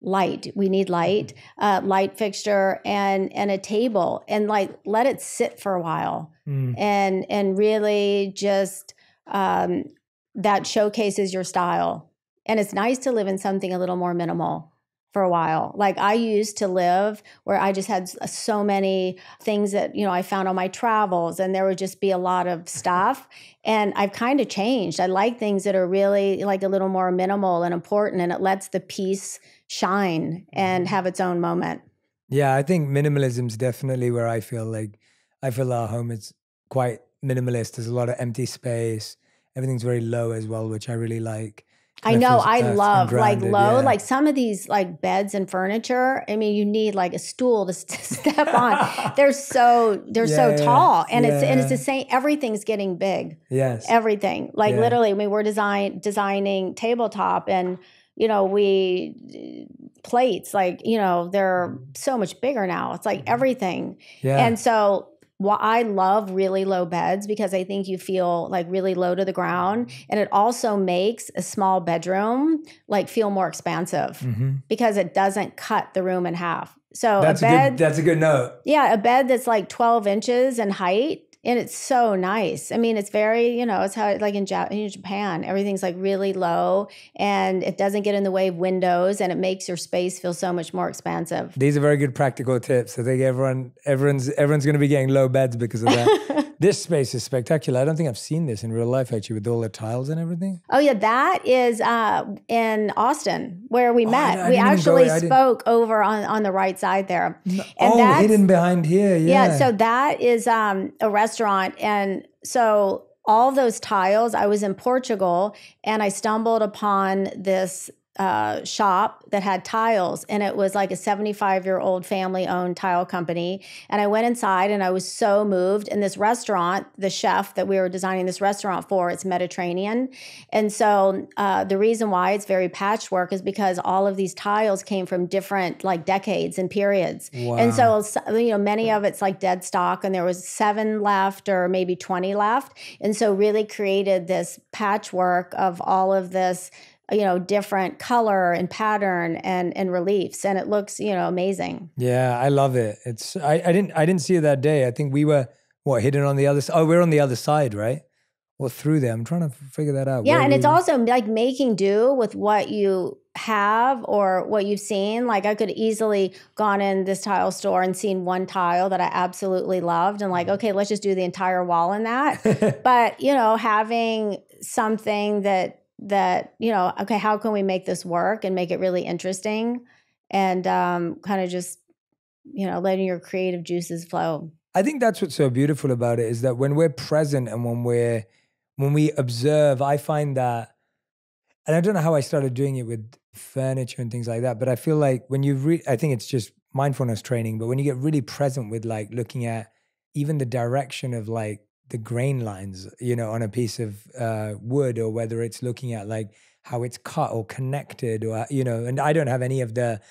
light we need light uh, light fixture and and a table and like let it sit for a while Mm. and and really just um, that showcases your style. And it's nice to live in something a little more minimal for a while. Like I used to live where I just had uh, so many things that you know I found on my travels, and there would just be a lot of stuff. And I've kind of changed. I like things that are really like a little more minimal and important, and it lets the piece shine and mm-hmm. have its own moment. Yeah, I think minimalism is definitely where I feel like I feel our home is quite minimalist. There's a lot of empty space. Everything's very low as well, which I really like. I know. I love like low, yeah. like some of these like beds and furniture. I mean, you need like a stool to to step on. They're so they're Yeah, so yeah, tall, and it's and it's the same. Everything's getting big. Yes. Everything, like Yeah. literally, we were design designing tabletop, and you know we plates like you know they're so much bigger now. It's like everything. Mm-hmm. yeah. And so why I love really low beds because I think you feel like really low to the ground. And it also makes a small bedroom like feel more expansive Mhm. because it doesn't cut the room in half. So That's a a bed, good. That's a good note. yeah, a bed that's like 12 inches in height. And it's so nice. I mean, it's very, you know, it's how like in, ja- in Japan, everything's like really low and it doesn't get in the way of windows and it makes your space feel so much more expansive. These are very good practical tips. I think everyone, everyone's, everyone's going to be getting low beds because of that. this space is spectacular. I don't think I've seen this in real life actually, with all the tiles and everything. Oh yeah, that is uh, in Austin where we Oh, met. know- I we actually spoke over on, on the right side there. And oh, that's- hidden behind here. Yeah. Yeah, so that is um, a restaurant, and so all those tiles. I was in Portugal, and I stumbled upon this uh, shop that had tiles, and it was like a seventy-five-year-old family-owned tile company. And I went inside, and I was so moved. And this restaurant, the chef that we were designing this restaurant for, it's Mediterranean, and so uh, the reason why it's very patchwork is because all of these tiles came from different like decades and periods. And so you know many of it's like dead stock and there was 7 left or maybe 20 left. And so really created this patchwork of all of this you know different color and pattern and and reliefs and it looks you know amazing. Yeah, I love it. It's I, I didn't I didn't see it that day. I think we were what hidden on the other side. Oh, we're on the other side, right? Or through there. I'm trying to figure that out. Yeah, Where and it's we- also like making do with what you have or what you've seen. Like I could easily gone in this tile store and seen one tile that I absolutely loved and Mm-hmm. like, okay, let's just do the entire wall in that. but, you know, having something that that, you know, okay, how can we make this work and make it really interesting and um kind of just you know, letting your creative juices flow. I think that's what's so beautiful about it is that when we're present and when we're when we observe, I find that, and I don't know how I started doing it with furniture and things like that, but I feel like when you re- I think it's just mindfulness training, but when you get really present with like looking at even the direction of like the grain lines, you know, on a piece of uh, wood, or whether it's looking at like how it's cut or connected, or you know, and I don't have any of the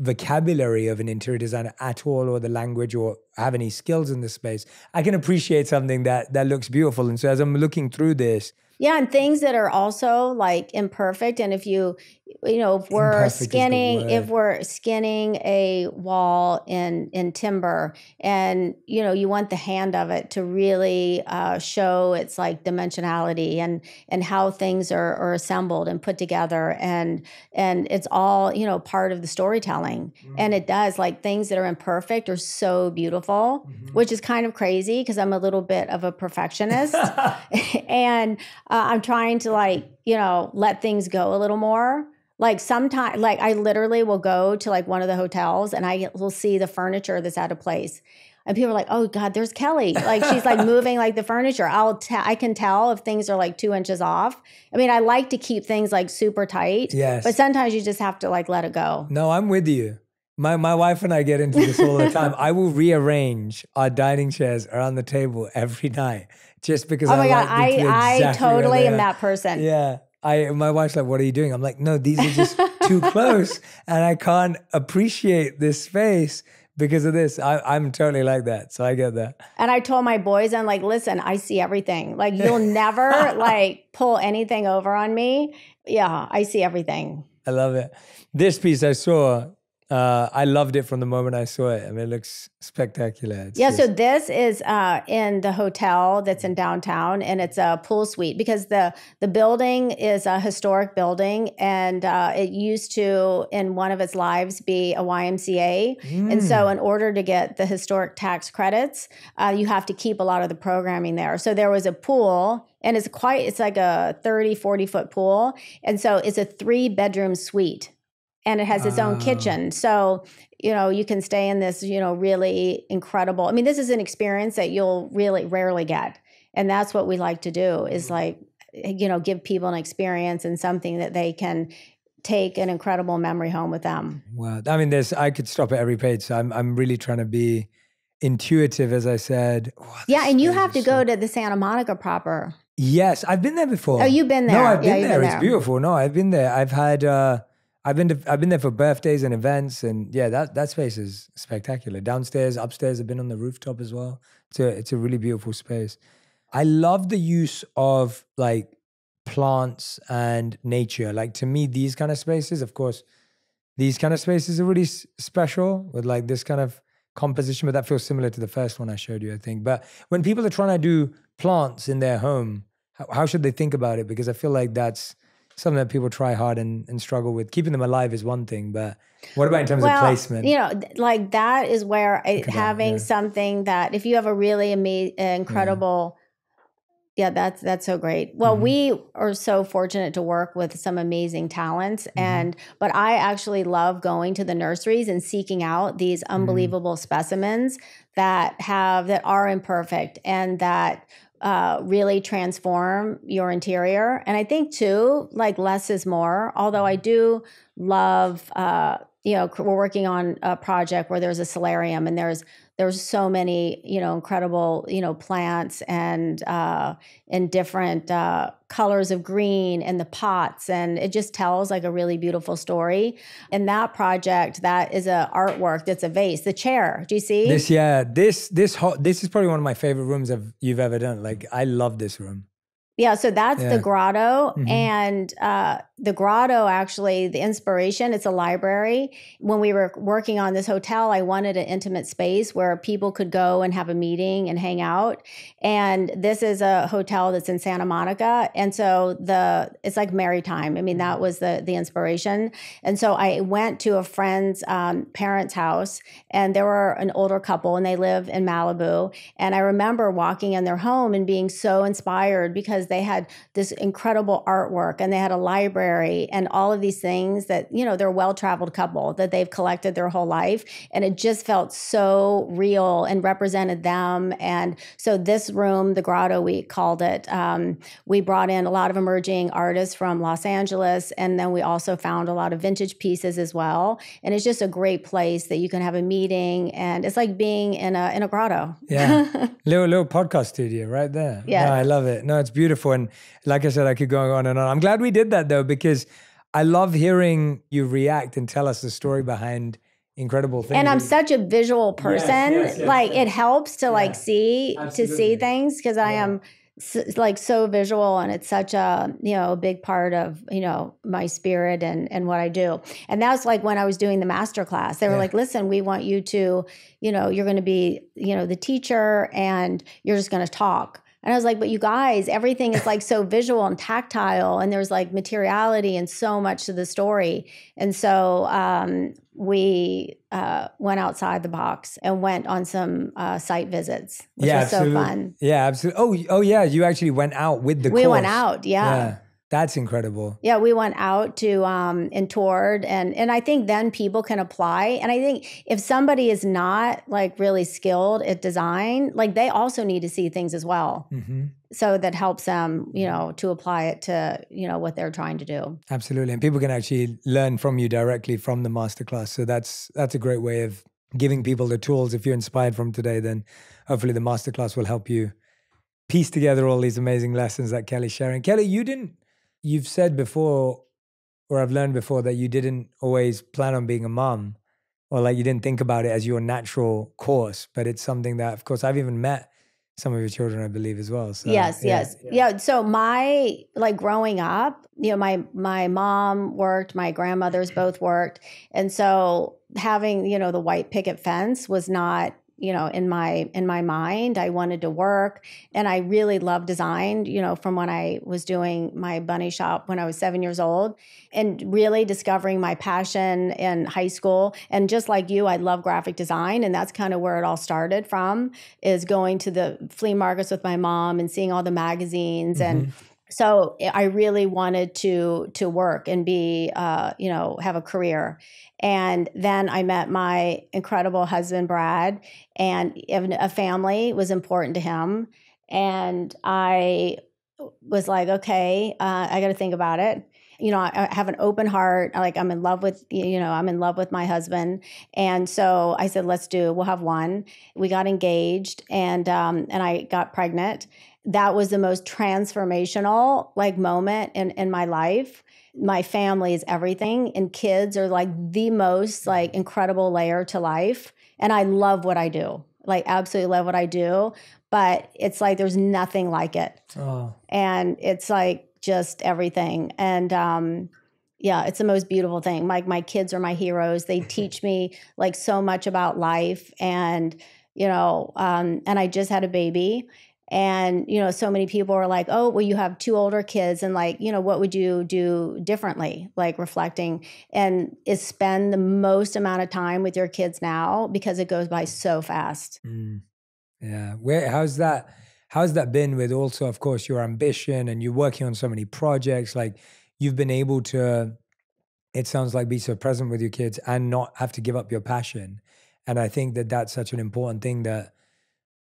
vocabulary of an interior designer at all or the language or have any skills in this space i can appreciate something that that looks beautiful and so as i'm looking through this Yeah, and things that are also like imperfect. And if you, you know, if we're Imperfect skinning, if we're skinning a wall in in timber, and you know, you want the hand of it to really uh, show its like dimensionality and and how things are, are assembled and put together, and and it's all you know part of the storytelling. And it does like things that are imperfect are so beautiful, which is kind of crazy because I'm a little bit of a perfectionist and uh, I'm trying to like you know let things go a little more. Like sometimes, like I literally will go to like one of the hotels and I will see the furniture that's out of place, and people are like, "Oh God, there's Kelly!" Like she's like moving like the furniture. I'll tell, I can tell if things are like two inches off. I mean, I like to keep things like super tight, yes but sometimes you just have to like let it go. no i'm with you my my wife and i get into this all the time i will rearrange our dining chairs around the table every night just because Oh my I God, like I I totally am that person. Yeah. I my wife's like, what are you doing? I'm like, no, these are just too close. And I can't appreciate this space because of this. I, I'm totally like that. So I get that. And I told my boys, I'm like, listen, I see everything. Like, you'll never like pull anything over on me. Yeah, I see everything. I love it. This piece I saw, uh, I loved it from the moment I saw it. I mean, it looks spectacular. It's Yeah, so this is uh, in the hotel that's in downtown, and it's a pool suite because the the building is a historic building, and uh, it used to, in one of its lives, be a YMCA. And so, Mm. in order to get the historic tax credits, uh, you have to keep a lot of the programming there. So there was a pool, and it's quite it's like a 30, 40 foot pool, and so it's a three bedroom suite, and it has its own Wow. kitchen. So you know you can stay in this you know really incredible i mean this is an experience that you'll really rarely get and that's what we like to do is like you know, give people an experience and something that they can take an incredible memory home with them. Wow. I mean, there's I could stop at every page. So I'm I'm really trying to be intuitive, as I said. Oh, yeah, and you have to go to the Santa Monica proper. Yes, I've been there before. Oh, you've been there. No. I've been you've there. been It's there. beautiful. No, I've been there. I've had uh I've been to, I've been there for birthdays and events and yeah, that that space is spectacular. Downstairs, upstairs, I've been on the rooftop as well. It's a it's a really beautiful space. I love the use of like plants and nature. Like to me these kind of spaces, of course, these kind of spaces are really special with like this kind of composition, but that feels similar to the first one I showed you, I think. But when people are trying to do plants in their home, how, how should they think about it? Because I feel like that's something that people try hard and, and struggle with. Keeping them alive is one thing, but what about in terms of placement? You know, like that is where I, Look that, having yeah. something that if you have a really ama- uh, incredible, yeah. that's that's so great. Well, Mhm. we are so fortunate to work with some amazing talents, Mm-hmm. and but I actually love going to the nurseries and seeking out these Mm-hmm. unbelievable specimens that have that are imperfect and that. Uh, really transform your interior. And I think too, like less is more. Although I do love uh you know we're working on a project where there's a solarium and there's there's so many you know incredible you know plants and uh in different uh colors of green and the pots and it just tells like a really beautiful story and that project that is a artwork that's a vase the chair do you see This yeah, this this ho- this is probably one of my favorite rooms of you've ever done. Like I love this room. Yeah, so that's Yeah. the grotto. Mhm. And uh, the grotto, actually, the inspiration, it's a library. When we were working on this hotel, I wanted an intimate space where people could go and have a meeting and hang out. And this is a hotel that's in Santa Monica. And so the it's like maritime. I mean, that was the the inspiration. And so I went to a friend's um, parents' house, and there were an older couple, and they live in Malibu. And I remember walking in their home and being so inspired because they had this incredible artwork and they had a library and all of these things that, you know, they're a well traveled couple that they've collected their whole life. And it just felt so real and represented them. And so, this room, the grotto, we called it, um, we brought in a lot of emerging artists from Los Angeles. And then we also found a lot of vintage pieces as well. And it's just a great place that you can have a meeting. And it's like being in a, in a grotto. Yeah. little little podcast studio right there. Yeah. No, I love it. No, it's beautiful. And like I said, I could go on and on. I'm glad we did that though, because I love hearing you react and tell us the story behind incredible things. and I'm such a visual person. yes, yes, like yes. it helps to like Yeah, see to see things because I am s- like so visual and it's such a you know a big part of you know my spirit and and what I do. And that was like when I was doing the master class. They were Yeah. like, "Listen, we want you to, you know, you're going to be, you know, the teacher and you're just going to talk." And I was like, but you guys, everything is like so visual and tactile, and there's like materiality and so much to the story. And so um, we uh, went outside the box and went on some uh, site visits, which yeah, was so fun. Yeah, absolutely. Oh, oh yeah, you actually went out with the we went course. out, yeah. That's incredible. Yeah, we went out to um, and toured, and and I think then people can apply. And I think if somebody is not like really skilled at design, like they also need to see things as well, hmm so that helps them, you know, to apply it to you know what they're trying to do. Absolutely, and people can actually learn from you directly from the masterclass. So that's that's a great way of giving people the tools. If you're inspired from today, then hopefully the masterclass will help you piece together all these amazing lessons that Kelly's sharing. Kelly, you didn't. You've said before, or I've learned before, that you didn't always plan on being a mom, or like you didn't think about it as your natural course. But it's something that, of course, I've even met some of your children, I believe, as well. So, yes, yeah, yes, yeah. So my like growing up, you know, my my mom worked, my grandmothers both worked, and so having you know the white picket fence was not you know in my in my mind i wanted to work and i really loved design you know from when i was doing my bunny shop when i was seven years old and really discovering my passion in high school and just like you i love graphic design and that's kind of where it all started from is going to the flea markets with my mom and seeing all the magazines and mm-hmm. So I really wanted to to work and be, uh, you know, have a career. And then I met my incredible husband Brad, and a family was important to him. And I was like, okay, uh, I got to think about it. You know, I, I have an open heart. Like I'm in love with, you know, I'm in love with my husband, and so I said, let's do. We'll have one. We got engaged, and um, and I got pregnant. That was the most transformational like moment in in my life. My family is everything and kids are like the most like incredible layer to life and i love what i do. Like absolutely love what i do but it's like there's nothing like it. Oh. and it's like just everything and um yeah it's the most beautiful thing. My my kids are my heroes. They teach me like so much about life and you know um and i just had a baby and you know so many people are like oh well you have two older kids and like you know what would you do differently? Like reflecting and is spend the most amount of time with your kids now because it goes by so fast. Mm. yeah. Where how's that how's that been with also of course your ambition and you're working on so many projects like you've been able to it sounds like be so present with your kids and not have to give up your passion. And i think that that's such an important thing that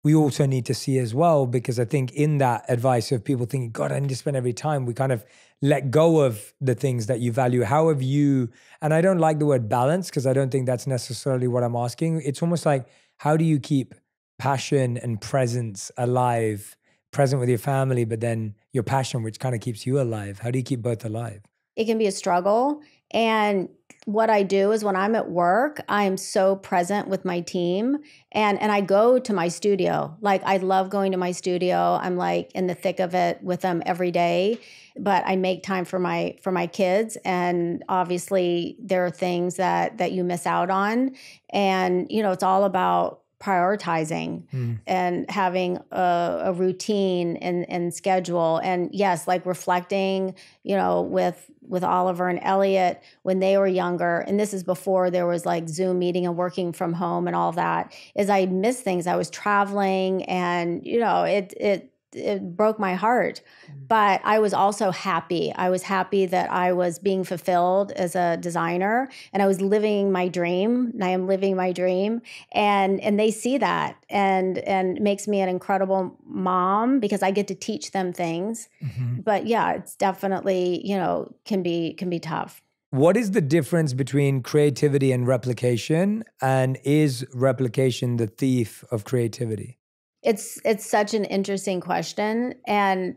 we also need to see as well, because I think in that advice of people thinking, God, I need to spend every time, we kind of let go of the things that you value. How have you, and I don't like the word balance because I don't think that's necessarily what I'm asking. It's almost like, how do you keep passion and presence alive, present with your family, but then your passion, which kind of keeps you alive? How do you keep both alive? It can be a struggle. And what I do is when I'm at work, I am so present with my team and and I go to my studio. Like I love going to my studio. I'm like in the thick of it with them every day, but I make time for my for my kids and obviously there are things that that you miss out on and you know, it's all about prioritizing mm. and having a, a, routine and, and schedule and yes like reflecting you know with with oliver and elliot when they were younger and this is before there was like zoom meeting and working from home and all that is i missed things i was traveling and you know it it it broke my heart mm. but i was also happy. I was happy that i was being fulfilled as a designer and i was living my dream and i am living my dream and and they see that and and makes me an incredible mom because i get to teach them things. Mm-hmm. but yeah it's definitely you know can be can be tough. What is the difference between creativity and replication? And is replication the thief of creativity it's it's such an interesting question and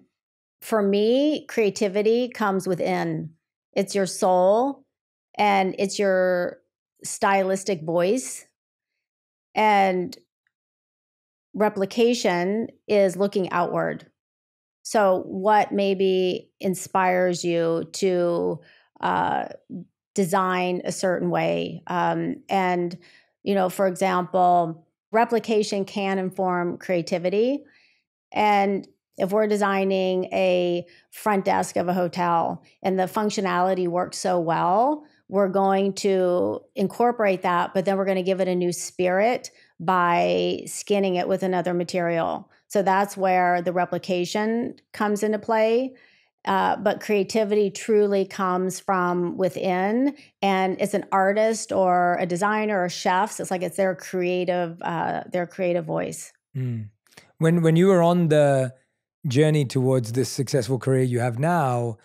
for me creativity comes within. It's your soul and it's your stylistic voice and replication is looking outward. So, what maybe inspires you to uh, design a certain way? Um, and, you know, for example, replication can inform creativity. And if we're designing a front desk of a hotel and the functionality works so well, we're going to incorporate that, but then we're going to give it a new spirit by skinning it with another material. So that's where the replication comes into play. Uh, but creativity truly comes from within and it's an artist or a designer or chefs it's like it's their creative uh, their creative voice mm. when when you were on the journey towards this successful career you have now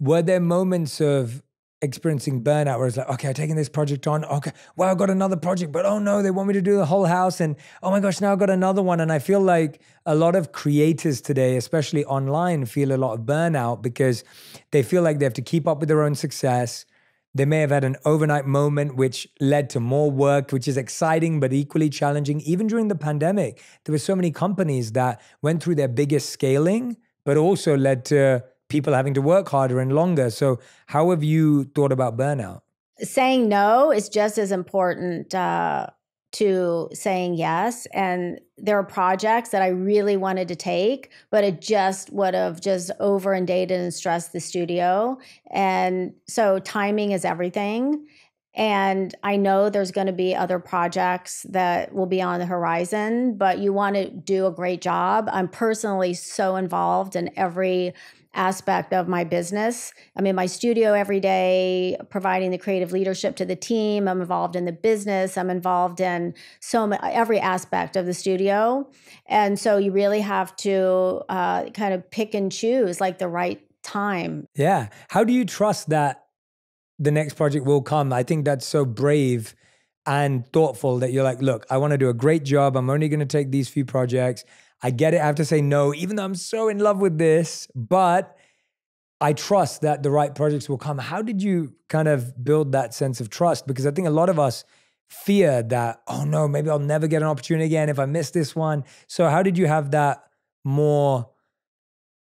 were there moments of experiencing burnout where it's like, okay, I'm taking this project on. Okay, well, I've got another project, but oh no, they want me to do the whole house. And oh my gosh, now I've got another one. And I feel like a lot of creators today, especially online, feel a lot of burnout because they feel like they have to keep up with their own success. They may have had an overnight moment which led to more work, which is exciting but equally challenging. Even during the pandemic, there were so many companies that went through their biggest scaling, but also led to people having to work harder and longer. So, how have you thought about burnout? Saying no is just as important uh, to saying yes. And there are projects that I really wanted to take, but it just would have just over inundated and stressed the studio. And so, timing is everything. And I know there's going to be other projects that will be on the horizon, but you want to do a great job. I'm personally so involved in every aspect of my business. I'm in my studio every day, providing the creative leadership to the team. I'm involved in the business. I'm involved in so many, every aspect of the studio, and so you really have to uh, kind of pick and choose like the right time. Yeah. How do you trust that the next project will come? I think that's so brave and thoughtful that you're like, look, I want to do a great job. I'm only going to take these few projects. I get it. I have to say no, even though I'm so in love with this, but I trust that the right projects will come. How did you kind of build that sense of trust? Because I think a lot of us fear that, oh no, maybe I'll never get an opportunity again if I miss this one. So, how did you have that more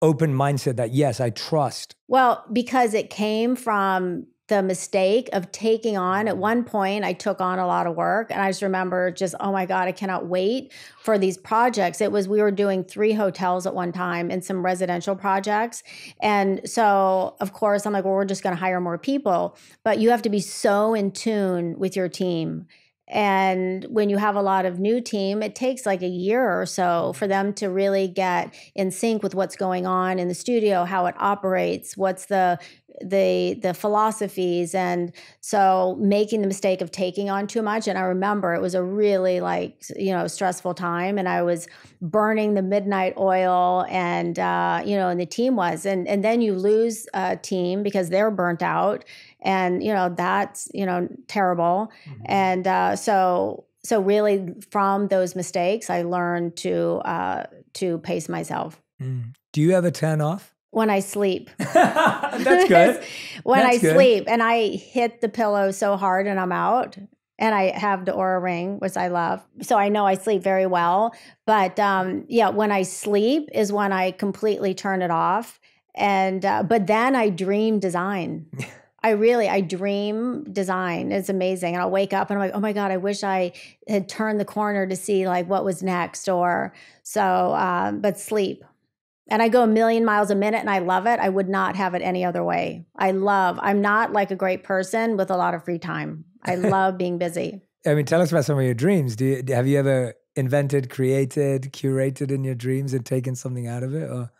open mindset that, yes, I trust? Well, because it came from the mistake of taking on at one point i took on a lot of work and i just remember just oh my god i cannot wait for these projects. It was we were doing three hotels at one time and some residential projects and so of course i'm like well we're just going to hire more people but you have to be so in tune with your team and when you have a lot of new team, it takes like a year or so for them to really get in sync with what's going on in the studio, how it operates, what's the the the philosophies and so making the mistake of taking on too much. And i remember it was a really like you know stressful time and i was burning the midnight oil and uh, you know and the team was. And and then you lose a team because they're burnt out and you know that's you know terrible. Mm-hmm. and uh, so so really from those mistakes i learned to uh, to pace myself. Mm. do you ever turn off when I sleep. That's good. when That's I good. sleep and I hit the pillow so hard and I'm out and I have the Oura ring, which I love. So I know I sleep very well. But um, yeah, when I sleep is when I completely turn it off. And uh, but then I dream design. I really, I dream design. It's amazing. And I'll wake up and I'm like, oh my God, I wish I had turned the corner to see like what was next. Or so, um, but sleep and I go a million miles a minute and I love it. I would not have it any other way. I love, I'm not like a great person with a lot of free time. I love being busy. I mean, tell us about some of your dreams. Do you, have you ever invented, created, curated in your dreams and taken something out of it? Or?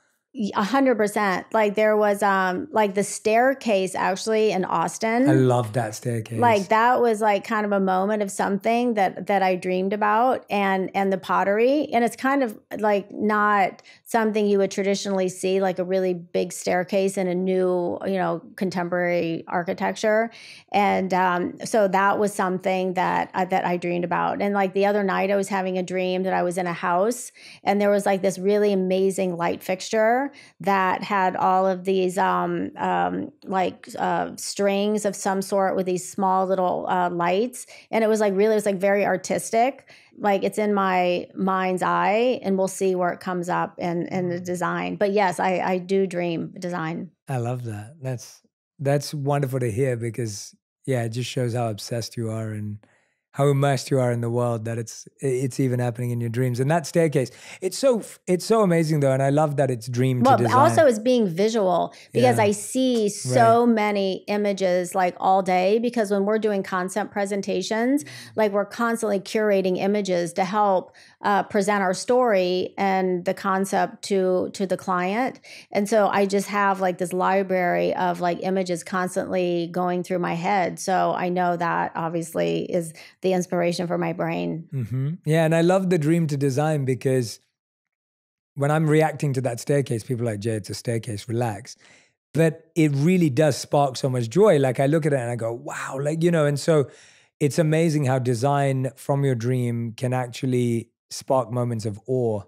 A hundred percent. Like there was um like the staircase actually in Austin. I love that staircase. Like that was like kind of a moment of something that that I dreamed about and and the pottery. And it's kind of like not something you would traditionally see, like a really big staircase in a new, you know, contemporary architecture. And um, so that was something that uh, that I dreamed about. And like the other night I was having a dream that I was in a house and there was like this really amazing light fixture that had all of these um, um, like uh, strings of some sort with these small little uh, lights, and it was like really, it was like very artistic. Like it's in my mind's eye, and we'll see where it comes up in in the mm-hmm. design. But yes, I I do dream design. I love that. That's that's wonderful to hear because yeah, it just shows how obsessed you are and how immersed you are in the world that it's it's even happening in your dreams. And that staircase, it's so it's so amazing though, and I love that it's dream well, to design. Also, it's being visual because yeah. I see so right. many images like all day. Because when we're doing concept presentations, like we're constantly curating images to help uh, present our story and the concept to to the client. And so I just have like this library of like images constantly going through my head. So I know that obviously is the inspiration for my brain. Mm-hmm. Yeah, and I love the dream to design because when I'm reacting to that staircase, people are like, Jay, it's a staircase, relax. But it really does spark so much joy. Like I look at it and I go, wow, like, you know, and so it's amazing how design from your dream can actually spark moments of awe,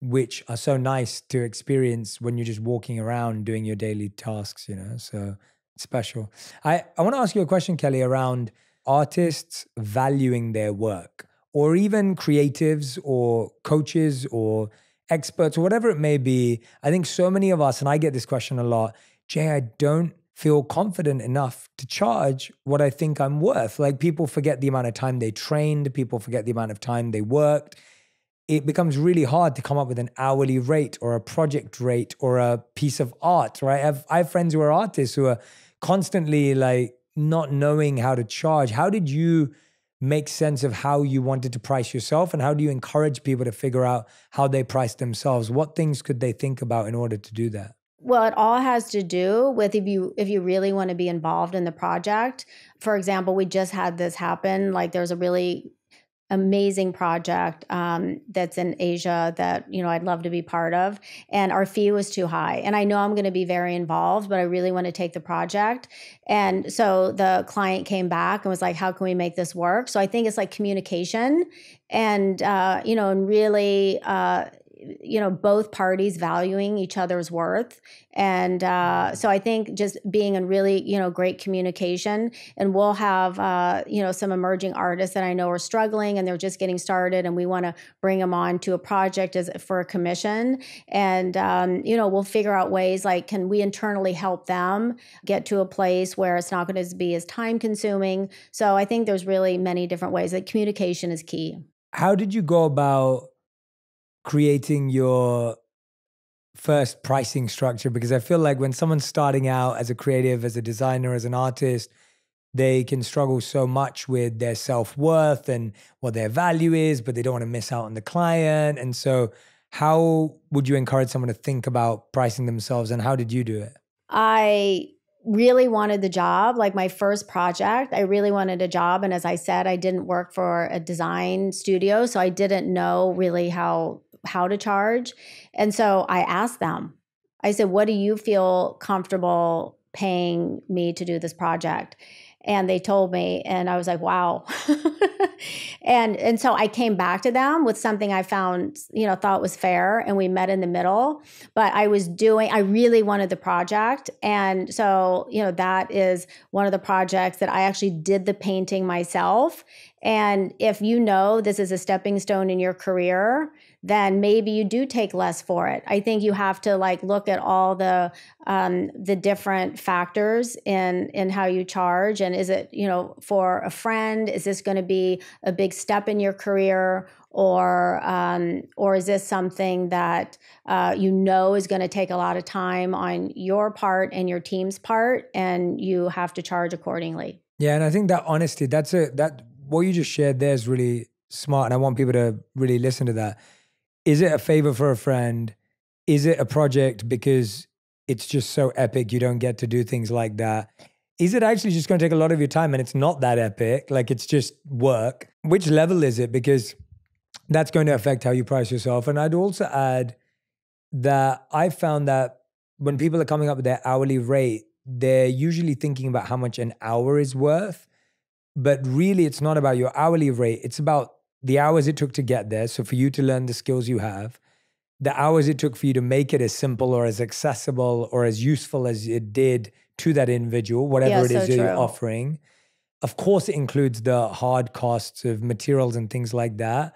which are so nice to experience when you're just walking around doing your daily tasks, you know? So special. I, I want to ask you a question, Kelly, around artists valuing their work, or even creatives or coaches or experts or whatever it may be. I think so many of us, and I get this question a lot Jay, I don't feel confident enough to charge what I think I'm worth. Like people forget the amount of time they trained, people forget the amount of time they worked. It becomes really hard to come up with an hourly rate or a project rate or a piece of art, right? I have, I have friends who are artists who are constantly like not knowing how to charge, how did you make sense of how you wanted to price yourself and how do you encourage people to figure out how they price themselves? What things could they think about in order to do that? Well, it all has to do with if you if you really want to be involved in the project. For example, we just had this happen. Like there's a really amazing project um, that's in Asia that you know I'd love to be part of, and our fee was too high. And I know I'm going to be very involved, but I really want to take the project. And so the client came back and was like, "How can we make this work?" So I think it's like communication, and uh, you know, and really. Uh, you know both parties valuing each other's worth. And uh, so i think just being in really you know great communication and we'll have uh, you know some emerging artists that i know are struggling and they're just getting started and we want to bring them on to a project as for a commission. And um, you know we'll figure out ways like can we internally help them get to a place where it's not going to be as time consuming? So i think there's really many different ways that communication is key. How did you go about creating your first pricing structure because I feel like when someone's starting out as a creative, as a designer, as an artist, they can struggle so much with their self worth and what their value is, but they don't want to miss out on the client. And so, how would you encourage someone to think about pricing themselves and how did you do it? I really wanted the job like my first project i really wanted a job and as i said i didn't work for a design studio so i didn't know really how how to charge. And so I asked them, I said, What do you feel comfortable paying me to do this project? And they told me, and I was like, wow. and and so I came back to them with something I found, you know, thought was fair, and we met in the middle. But I was doing, I really wanted the project. And so, you know, that is one of the projects that I actually did the painting myself. And if you know this is a stepping stone in your career, then maybe you do take less for it. I think you have to like look at all the um, the different factors in in how you charge, and is it you know for a friend? Is this going to be a big step in your career, or um, or is this something that uh, you know is going to take a lot of time on your part and your team's part, and you have to charge accordingly? Yeah, and I think that honesty, that's a that what you just shared there is really smart, and I want people to really listen to that is it a favor for a friend? Is it a project because it's just so epic you don't get to do things like that? Is it actually just going to take a lot of your time and it's not that epic? Like it's just work. Which level is it? Because that's going to affect how you price yourself. And I'd also add that I found that when people are coming up with their hourly rate, they're usually thinking about how much an hour is worth. But really, it's not about your hourly rate. It's about the hours it took to get there. So for you to learn the skills you have, the hours it took for you to make it as simple or as accessible or as useful as it did to that individual, whatever yeah, it is so you're offering. Of course, it includes the hard costs of materials and things like that.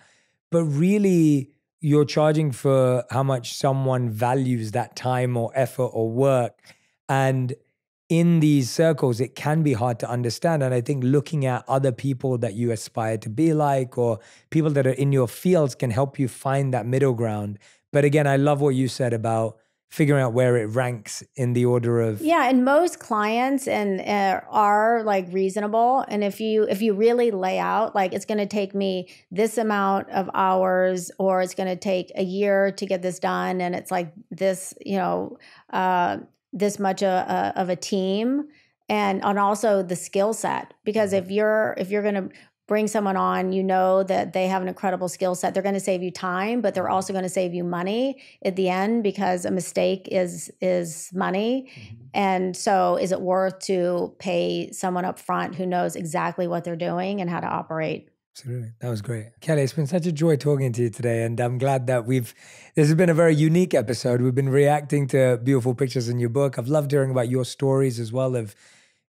But really, you're charging for how much someone values that time or effort or work. And in these circles, it can be hard to understand. And I think looking at other people that you aspire to be like or people that are in your fields can help you find that middle ground. But again, I love what you said about figuring out where it ranks in the order of yeah and most clients and uh, are like reasonable and if you if you really lay out like it's going to take me this amount of hours or it's going to take a year to get this done and it's like this you know uh, this much a, a, of a team and and also the skill set because mm-hmm. if you're if you're going to bring someone on you know that they have an incredible skill set they're going to save you time but they're also going to save you money at the end because a mistake is is money. Mm-hmm. and so is it worth to pay someone up front who knows exactly what they're doing and how to operate Absolutely. That was great. Kelly, it's been such a joy talking to you today. And I'm glad that we've, this has been a very unique episode. We've been reacting to beautiful pictures in your book. I've loved hearing about your stories as well of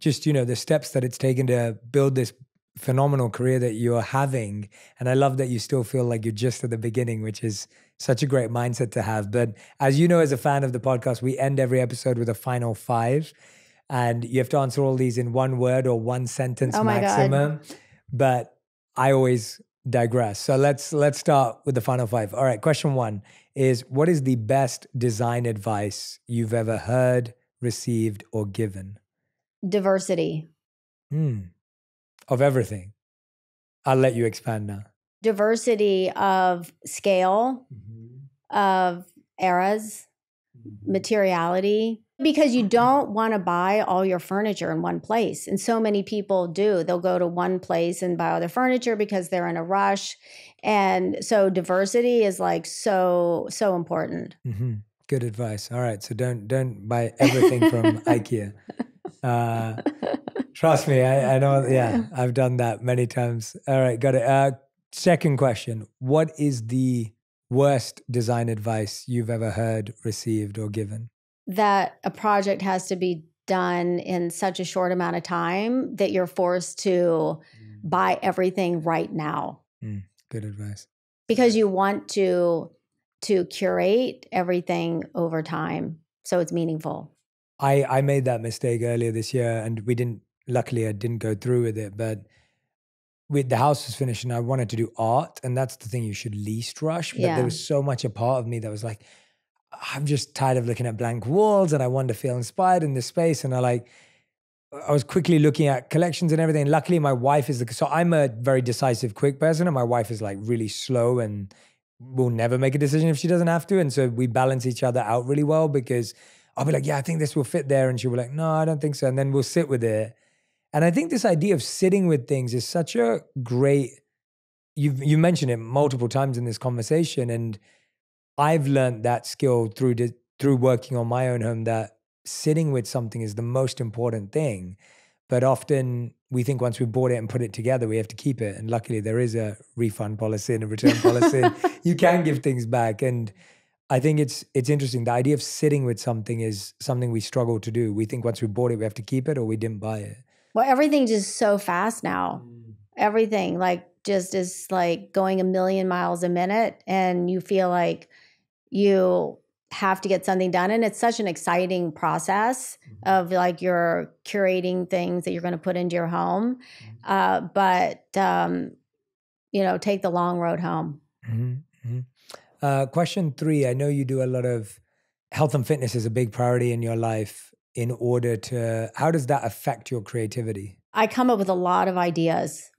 just, you know, the steps that it's taken to build this phenomenal career that you're having. And I love that you still feel like you're just at the beginning, which is such a great mindset to have. But as you know, as a fan of the podcast, we end every episode with a final five. And you have to answer all these in one word or one sentence oh maximum. God. But I always digress. So let's let's start with the final five. All right, question 1 is what is the best design advice you've ever heard, received or given? Diversity. Hmm. Of everything. I'll let you expand now. Diversity of scale, of eras, materiality, because you don't want to buy all your furniture in one place. And so many people do. They'll go to one place and buy all their furniture because they're in a rush. And so diversity is like so, so important. hmm Good advice. All right, so don't don't buy everything from IKEA. Uh, trust me, I, I know. Yeah, I've done that many times. All right, got it. Uh, second question: What is the worst design advice you've ever heard, received, or given? That a project has to be done in such a short amount of time that you're forced to mm. buy everything right now. Mm, good advice. because you want to to curate everything over time so it's meaningful I I made that mistake earlier this year, and we didn't. Luckily, I didn't go through with it, but. With the house was finished, and I wanted to do art, and that's the thing you should least rush. But Yeah. there was so much a part of me that was like, I'm just tired of looking at blank walls, and I want to feel inspired in this space. And I like, I was quickly looking at collections and everything. Luckily, my wife is the so I'm a very decisive, quick person, and my wife is like really slow and will never make a decision if she doesn't have to. And so we balance each other out really well because I'll be like, yeah, I think this will fit there, and she'll be like, no, I don't think so, and then we'll sit with it. And I think this idea of sitting with things is such a great. You've you mentioned it multiple times in this conversation, and I've learned that skill through di- through working on my own home. That sitting with something is the most important thing, but often we think once we bought it and put it together, we have to keep it. And luckily, there is a refund policy and a return policy. you can give things back, and I think it's it's interesting. The idea of sitting with something is something we struggle to do. We think once we bought it, we have to keep it, or we didn't buy it. well everything's just so fast now mm. everything like just is like going a million miles a minute and you feel like you have to get something done and it's such an exciting process of like you're curating things that you're going to put into your home uh, but um, you know take the long road home Mhm, mhm. Uh, question three I know you do a lot of health and fitness is a big priority in your life. In order to, how does that affect your creativity? I come up with a lot of ideas.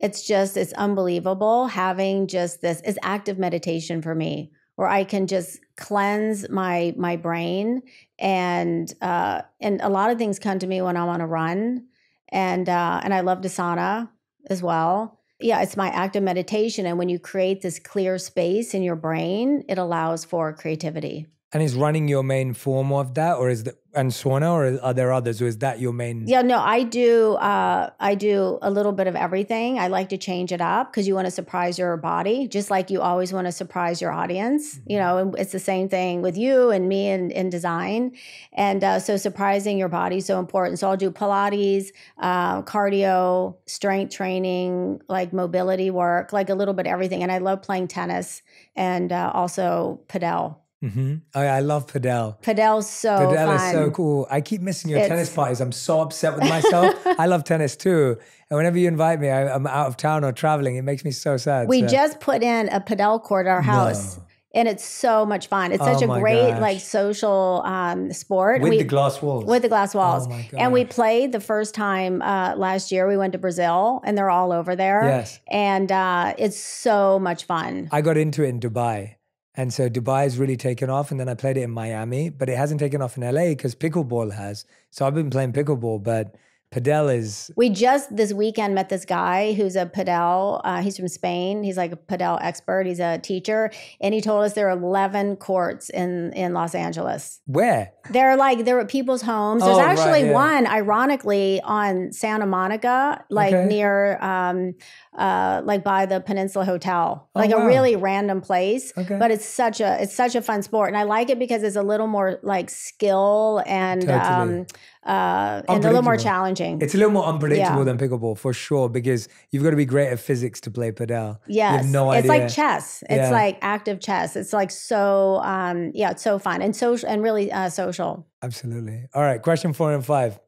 It's just, it's unbelievable having just this is active meditation for me, where I can just cleanse my my brain and uh, and a lot of things come to me when I'm on a run, and uh, and I love Dasana as well. Yeah, it's my active meditation, and when you create this clear space in your brain, it allows for creativity. And is running your main form of that, or is that and sauna, or are there others, or is that your main? Yeah, no, I do. Uh, I do a little bit of everything. I like to change it up because you want to surprise your body, just like you always want to surprise your audience. You know, it's the same thing with you and me in, in design. And uh, so, surprising your body is so important. So, I'll do Pilates, uh, cardio, strength training, like mobility work, like a little bit of everything. And I love playing tennis and uh, also padel. Hmm I, I love padel. Padel's so Padel fun. is so cool. I keep missing your tennis parties. I'm so upset with myself. I love tennis too. And whenever you invite me, I, I'm out of town or traveling. It makes me so sad. We So- just put in a padel court at our house. No. And it's so much fun. It's Oh such a great gosh. like social um, sport. with we, the glass walls. with the glass walls. Oh my and we played the first time uh, last year. We went to Brazil and they're all over there. Yes. And uh, it's so much fun. I got into it in Dubai. And so Dubai has really taken off. And then I played it in Miami, but it hasn't taken off in LA because pickleball has. So I've been playing pickleball, but padel is We just this weekend met this guy who's a padel. Uh, he's from Spain. He's like a padel expert. He's a teacher, and he told us there are eleven courts in in Los Angeles. where? They're like they're at people's homes. There's Oh, right, actually yeah. one, ironically, on Santa Monica, like Okay. near, um, uh, like by the Peninsula Hotel, Oh, like wow. a really random place. Okay. But it's such a it's such a fun sport, and I like it because it's a little more like skill and Totally. um, uh, and a little more challenging. It's a little more unpredictable Yeah. than pickleball for sure because you've got to be great at physics to play padel. Yes, no it's idea. like chess. It's Yeah. like active chess. It's like so, um, yeah, it's so fun and social and really uh, social. Absolutely. All right. Question four and five.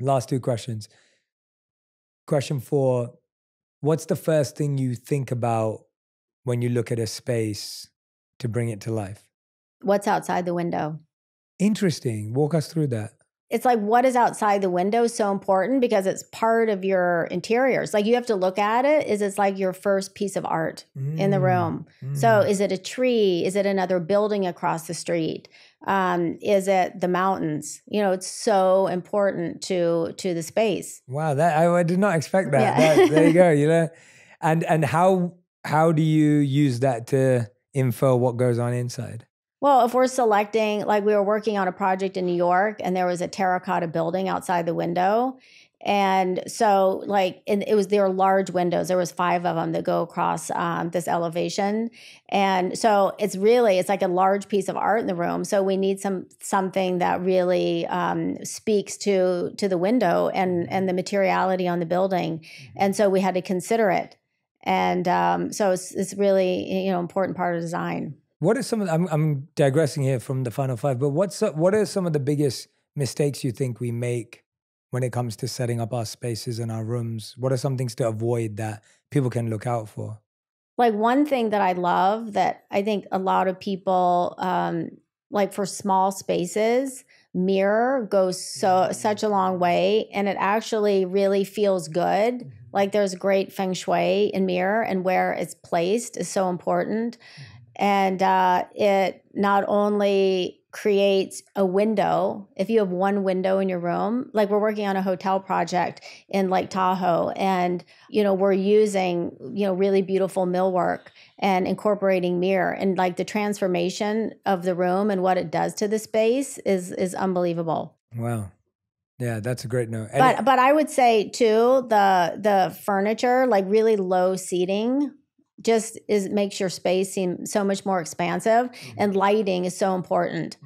Last two questions. Question four What's the first thing you think about when you look at a space to bring it to life? What's outside the window? Interesting. Walk us through that. it's like what is outside the window is so important because it's part of your interiors. Like you have to look at it is it's like your first piece of art in the Mm, room. So mm. is it a tree? Is it another building across the street? Um, is it the mountains? You know, it's so important to to the space. Wow, that I, I did not expect that. Yeah. That- there you go. You know, and and how how do you use that to infer what goes on inside? Well, if we're selecting, like we were working on a project in New York and there was a terracotta building outside the window. And so like and it was there were large windows. There was five of them that go across um, this elevation. And so it's really it's like a large piece of art in the room. So we need some something that really um, speaks to to the window and and the materiality on the building. And so we had to consider it. And um, so it's it's really you know important part of design. What are some of the, I'm I'm digressing here from the final five, but what's what are some of the biggest mistakes you think we make when it comes to setting up our spaces and our rooms? What are some things to avoid that people can look out for? like one thing that I love that I think a lot of people um, like for small spaces, mirror goes so such a long way, and it actually really feels good. Like there's great feng shui in mirror, and where it's placed is so important, and uh, it not only creates a window. If you have one window in your room like we're working on a hotel project in lake tahoe and you know we're using you know really beautiful millwork and incorporating mirror and like the transformation of the room and what it does to the space is is unbelievable. Wow, yeah, that's a great note. And but but i would say too the the furniture like really low seating just is makes your space seem so much more expansive and lighting is so important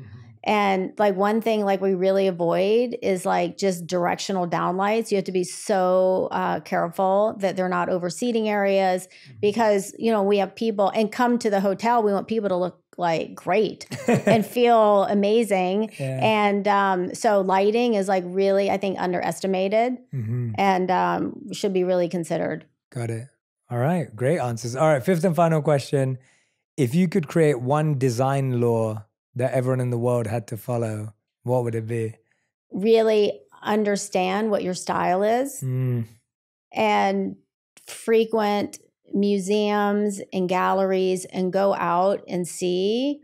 and like one thing like we really avoid is like just directional downlights. You have to be so uh, careful that they're not over seating areas because you know we have people and come to the hotel. We want people to look like great and feel amazing. Yeah. And um, so lighting is like really I think underestimated Mhm. and um, should be really considered. Got it. All right, great answers. All right, fifth and final question. If you could create one design law that everyone in the world had to follow, what would it be? Really understand what your style is. Mm, and frequent museums and galleries and go out and see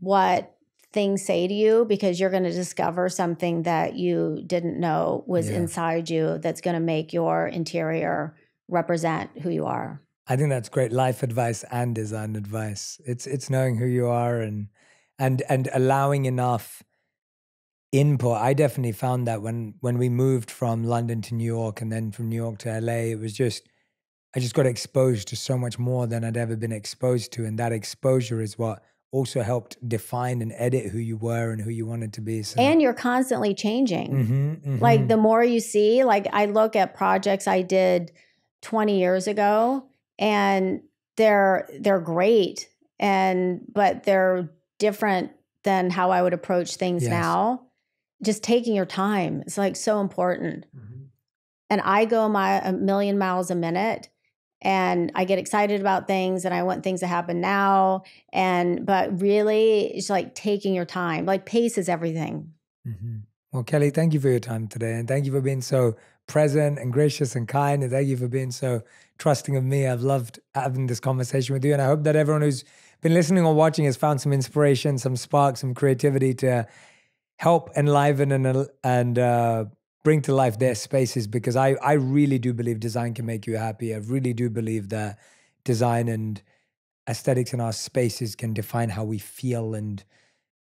what things say to you because you're going to discover something that you didn't know was Yeah. inside you that's going to make your interior represent who you are. I think that's great life advice and design advice. It's it's knowing who you are and and and allowing enough input. I definitely found that when when we moved from London to New York and then from New York to LA, it was just I just got exposed to so much more than I'd ever been exposed to, and that exposure is what also helped define and edit who you were and who you wanted to be. So, And you're constantly changing. Mhm, like mhm. the more you see like i look at projects i did 20 years ago and they're they're great and but they're different than how i would approach things Yes. now just taking your time is like so important Mhm. and i go my a million miles a minute and i get excited about things and i want things to happen now and but really it's like taking your time like pace is everything Mhm. Well, Kelly, thank you for your time today. And thank you for being so present and gracious and kind. And thank you for being so trusting of me. I've loved having this conversation with you. And I hope that everyone who's been listening or watching has found some inspiration, some spark, some creativity to help enliven and, and uh, bring to life their spaces because I, I really do believe design can make you happy. I really do believe that design and aesthetics in our spaces can define how we feel and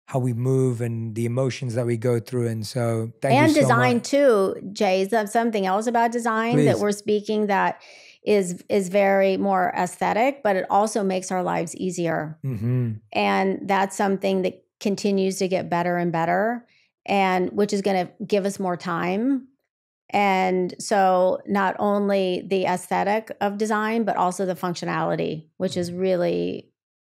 how we move and the emotions that we go through. And so, thank and you so design much. too jay is that something else about design Please. that we're speaking that is is very more aesthetic but it also makes our lives easier hmm and that's something that continues to get better and better and which is going to give us more time and so not only the aesthetic of design but also the functionality which is really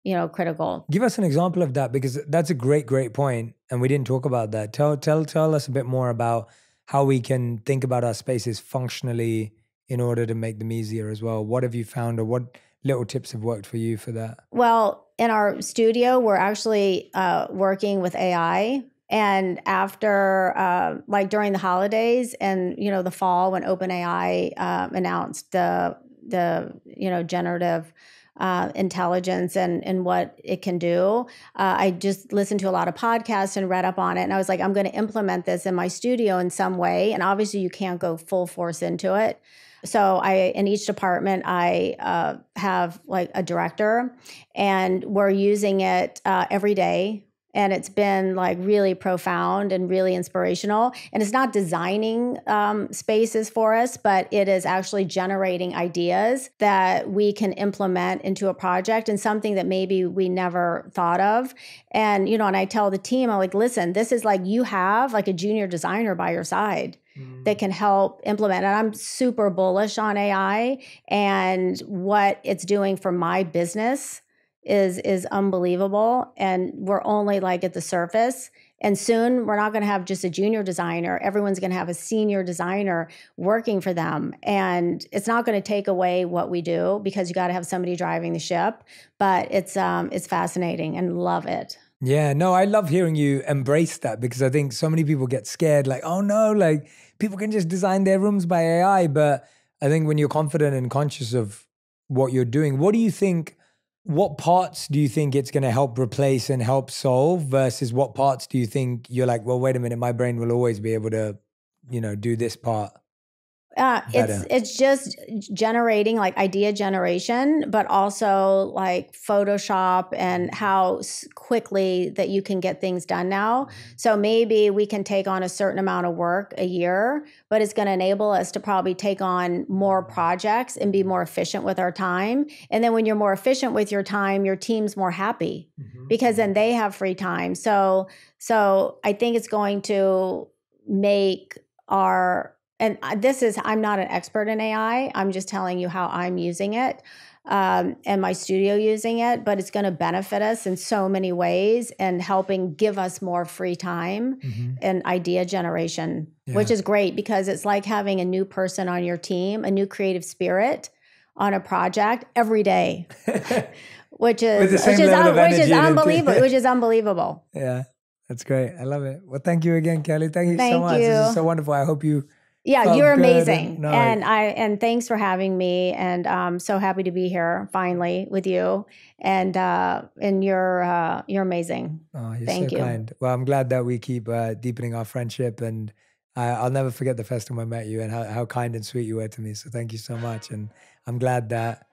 you know critical Give us an example of that because that's a great, great point, and we didn't talk about that. Tell, tell, tell us a bit more about how we can think about our spaces functionally in order to make them easier as well. What have you found, or what little tips have worked for you for that? Well, in our studio, we're actually uh, working with AI And after, uh, like during the holidays and you know the fall when OpenAI uh, announced the the you know generative uh, intelligence and and what it can do. Uh, I just listened to a lot of podcasts and read up on it, and I was like, I'm going to implement this in my studio in some way. And obviously, you can't go full force into it. So I in each department I uh, have like a director, and we're using it uh, every day and it's been like really profound and really inspirational. And it's not designing um, spaces for us but it is actually generating ideas that we can implement into a project and something that maybe we never thought of. And you know and i tell the team i'm like listen this is like you have like a junior designer by your side mm. that can help implement. And i'm super bullish on ai and what it's doing for my business is is unbelievable and we're only like at the surface and soon we're not going to have just a junior designer everyone's going to have a senior designer working for them and it's not going to take away what we do because you got to have somebody driving the ship but it's um it's fascinating and love it. Yeah no i love hearing you embrace that because i think so many people get scared like oh no like people can just design their rooms by ai but i think when you're confident and conscious of what you're doing what do you think what parts do you think it's going to help replace and help solve versus what parts do you think you're like well wait a minute my brain will always be able to you know do this part uh, it's it's just generating like idea generation, but also like Photoshop and how quickly that you can get things done now. Mm-hmm. So maybe we can take on a certain amount of work a year, but it's going to enable us to probably take on more projects and be more efficient with our time. And then when you're more efficient with your time, your team's more happy mm-hmm. because then they have free time. So so I think it's going to make our and this is i'm not an expert in ai i'm just telling you how i'm using it um, and my studio using it but it's going to benefit us in so many ways and helping give us more free time mm-hmm. and idea generation yeah. which is great because it's like having a new person on your team a new creative spirit on a project every day which is which is, un- which is unbelievable which is unbelievable. Yeah that's great. I love it. Well thank you again kelly. Thank you thank so much. You. this is so wonderful. I hope you yeah, you're amazing, and, and, I and thanks for having me. And I'm so happy to be here finally with you. And uh, and you're uh, you're amazing. Oh, you're Thank so you. kind. Well, I'm glad that we keep uh, deepening our friendship, and I, will never forget the first time I met you and how, how kind and sweet you were to me. So thank you so much, and I'm glad that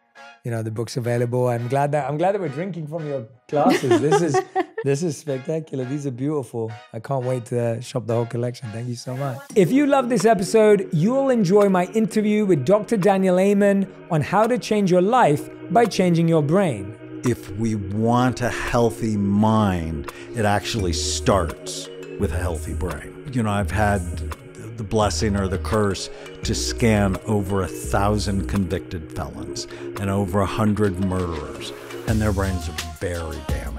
you know the book's available. I'm glad that I'm glad that we're drinking from your glasses. this is this is spectacular. These are beautiful. I can't wait to uh, shop the whole collection. Thank you so much. If you love this episode, you'll enjoy my interview with Dr. Daniel Amen on how to change your life by changing your brain. If we want a healthy mind, it actually starts with a healthy brain. You know, I've had the blessing or the curse to scan over a thousand convicted felons and over a hundred murderers, and their brains are very damaged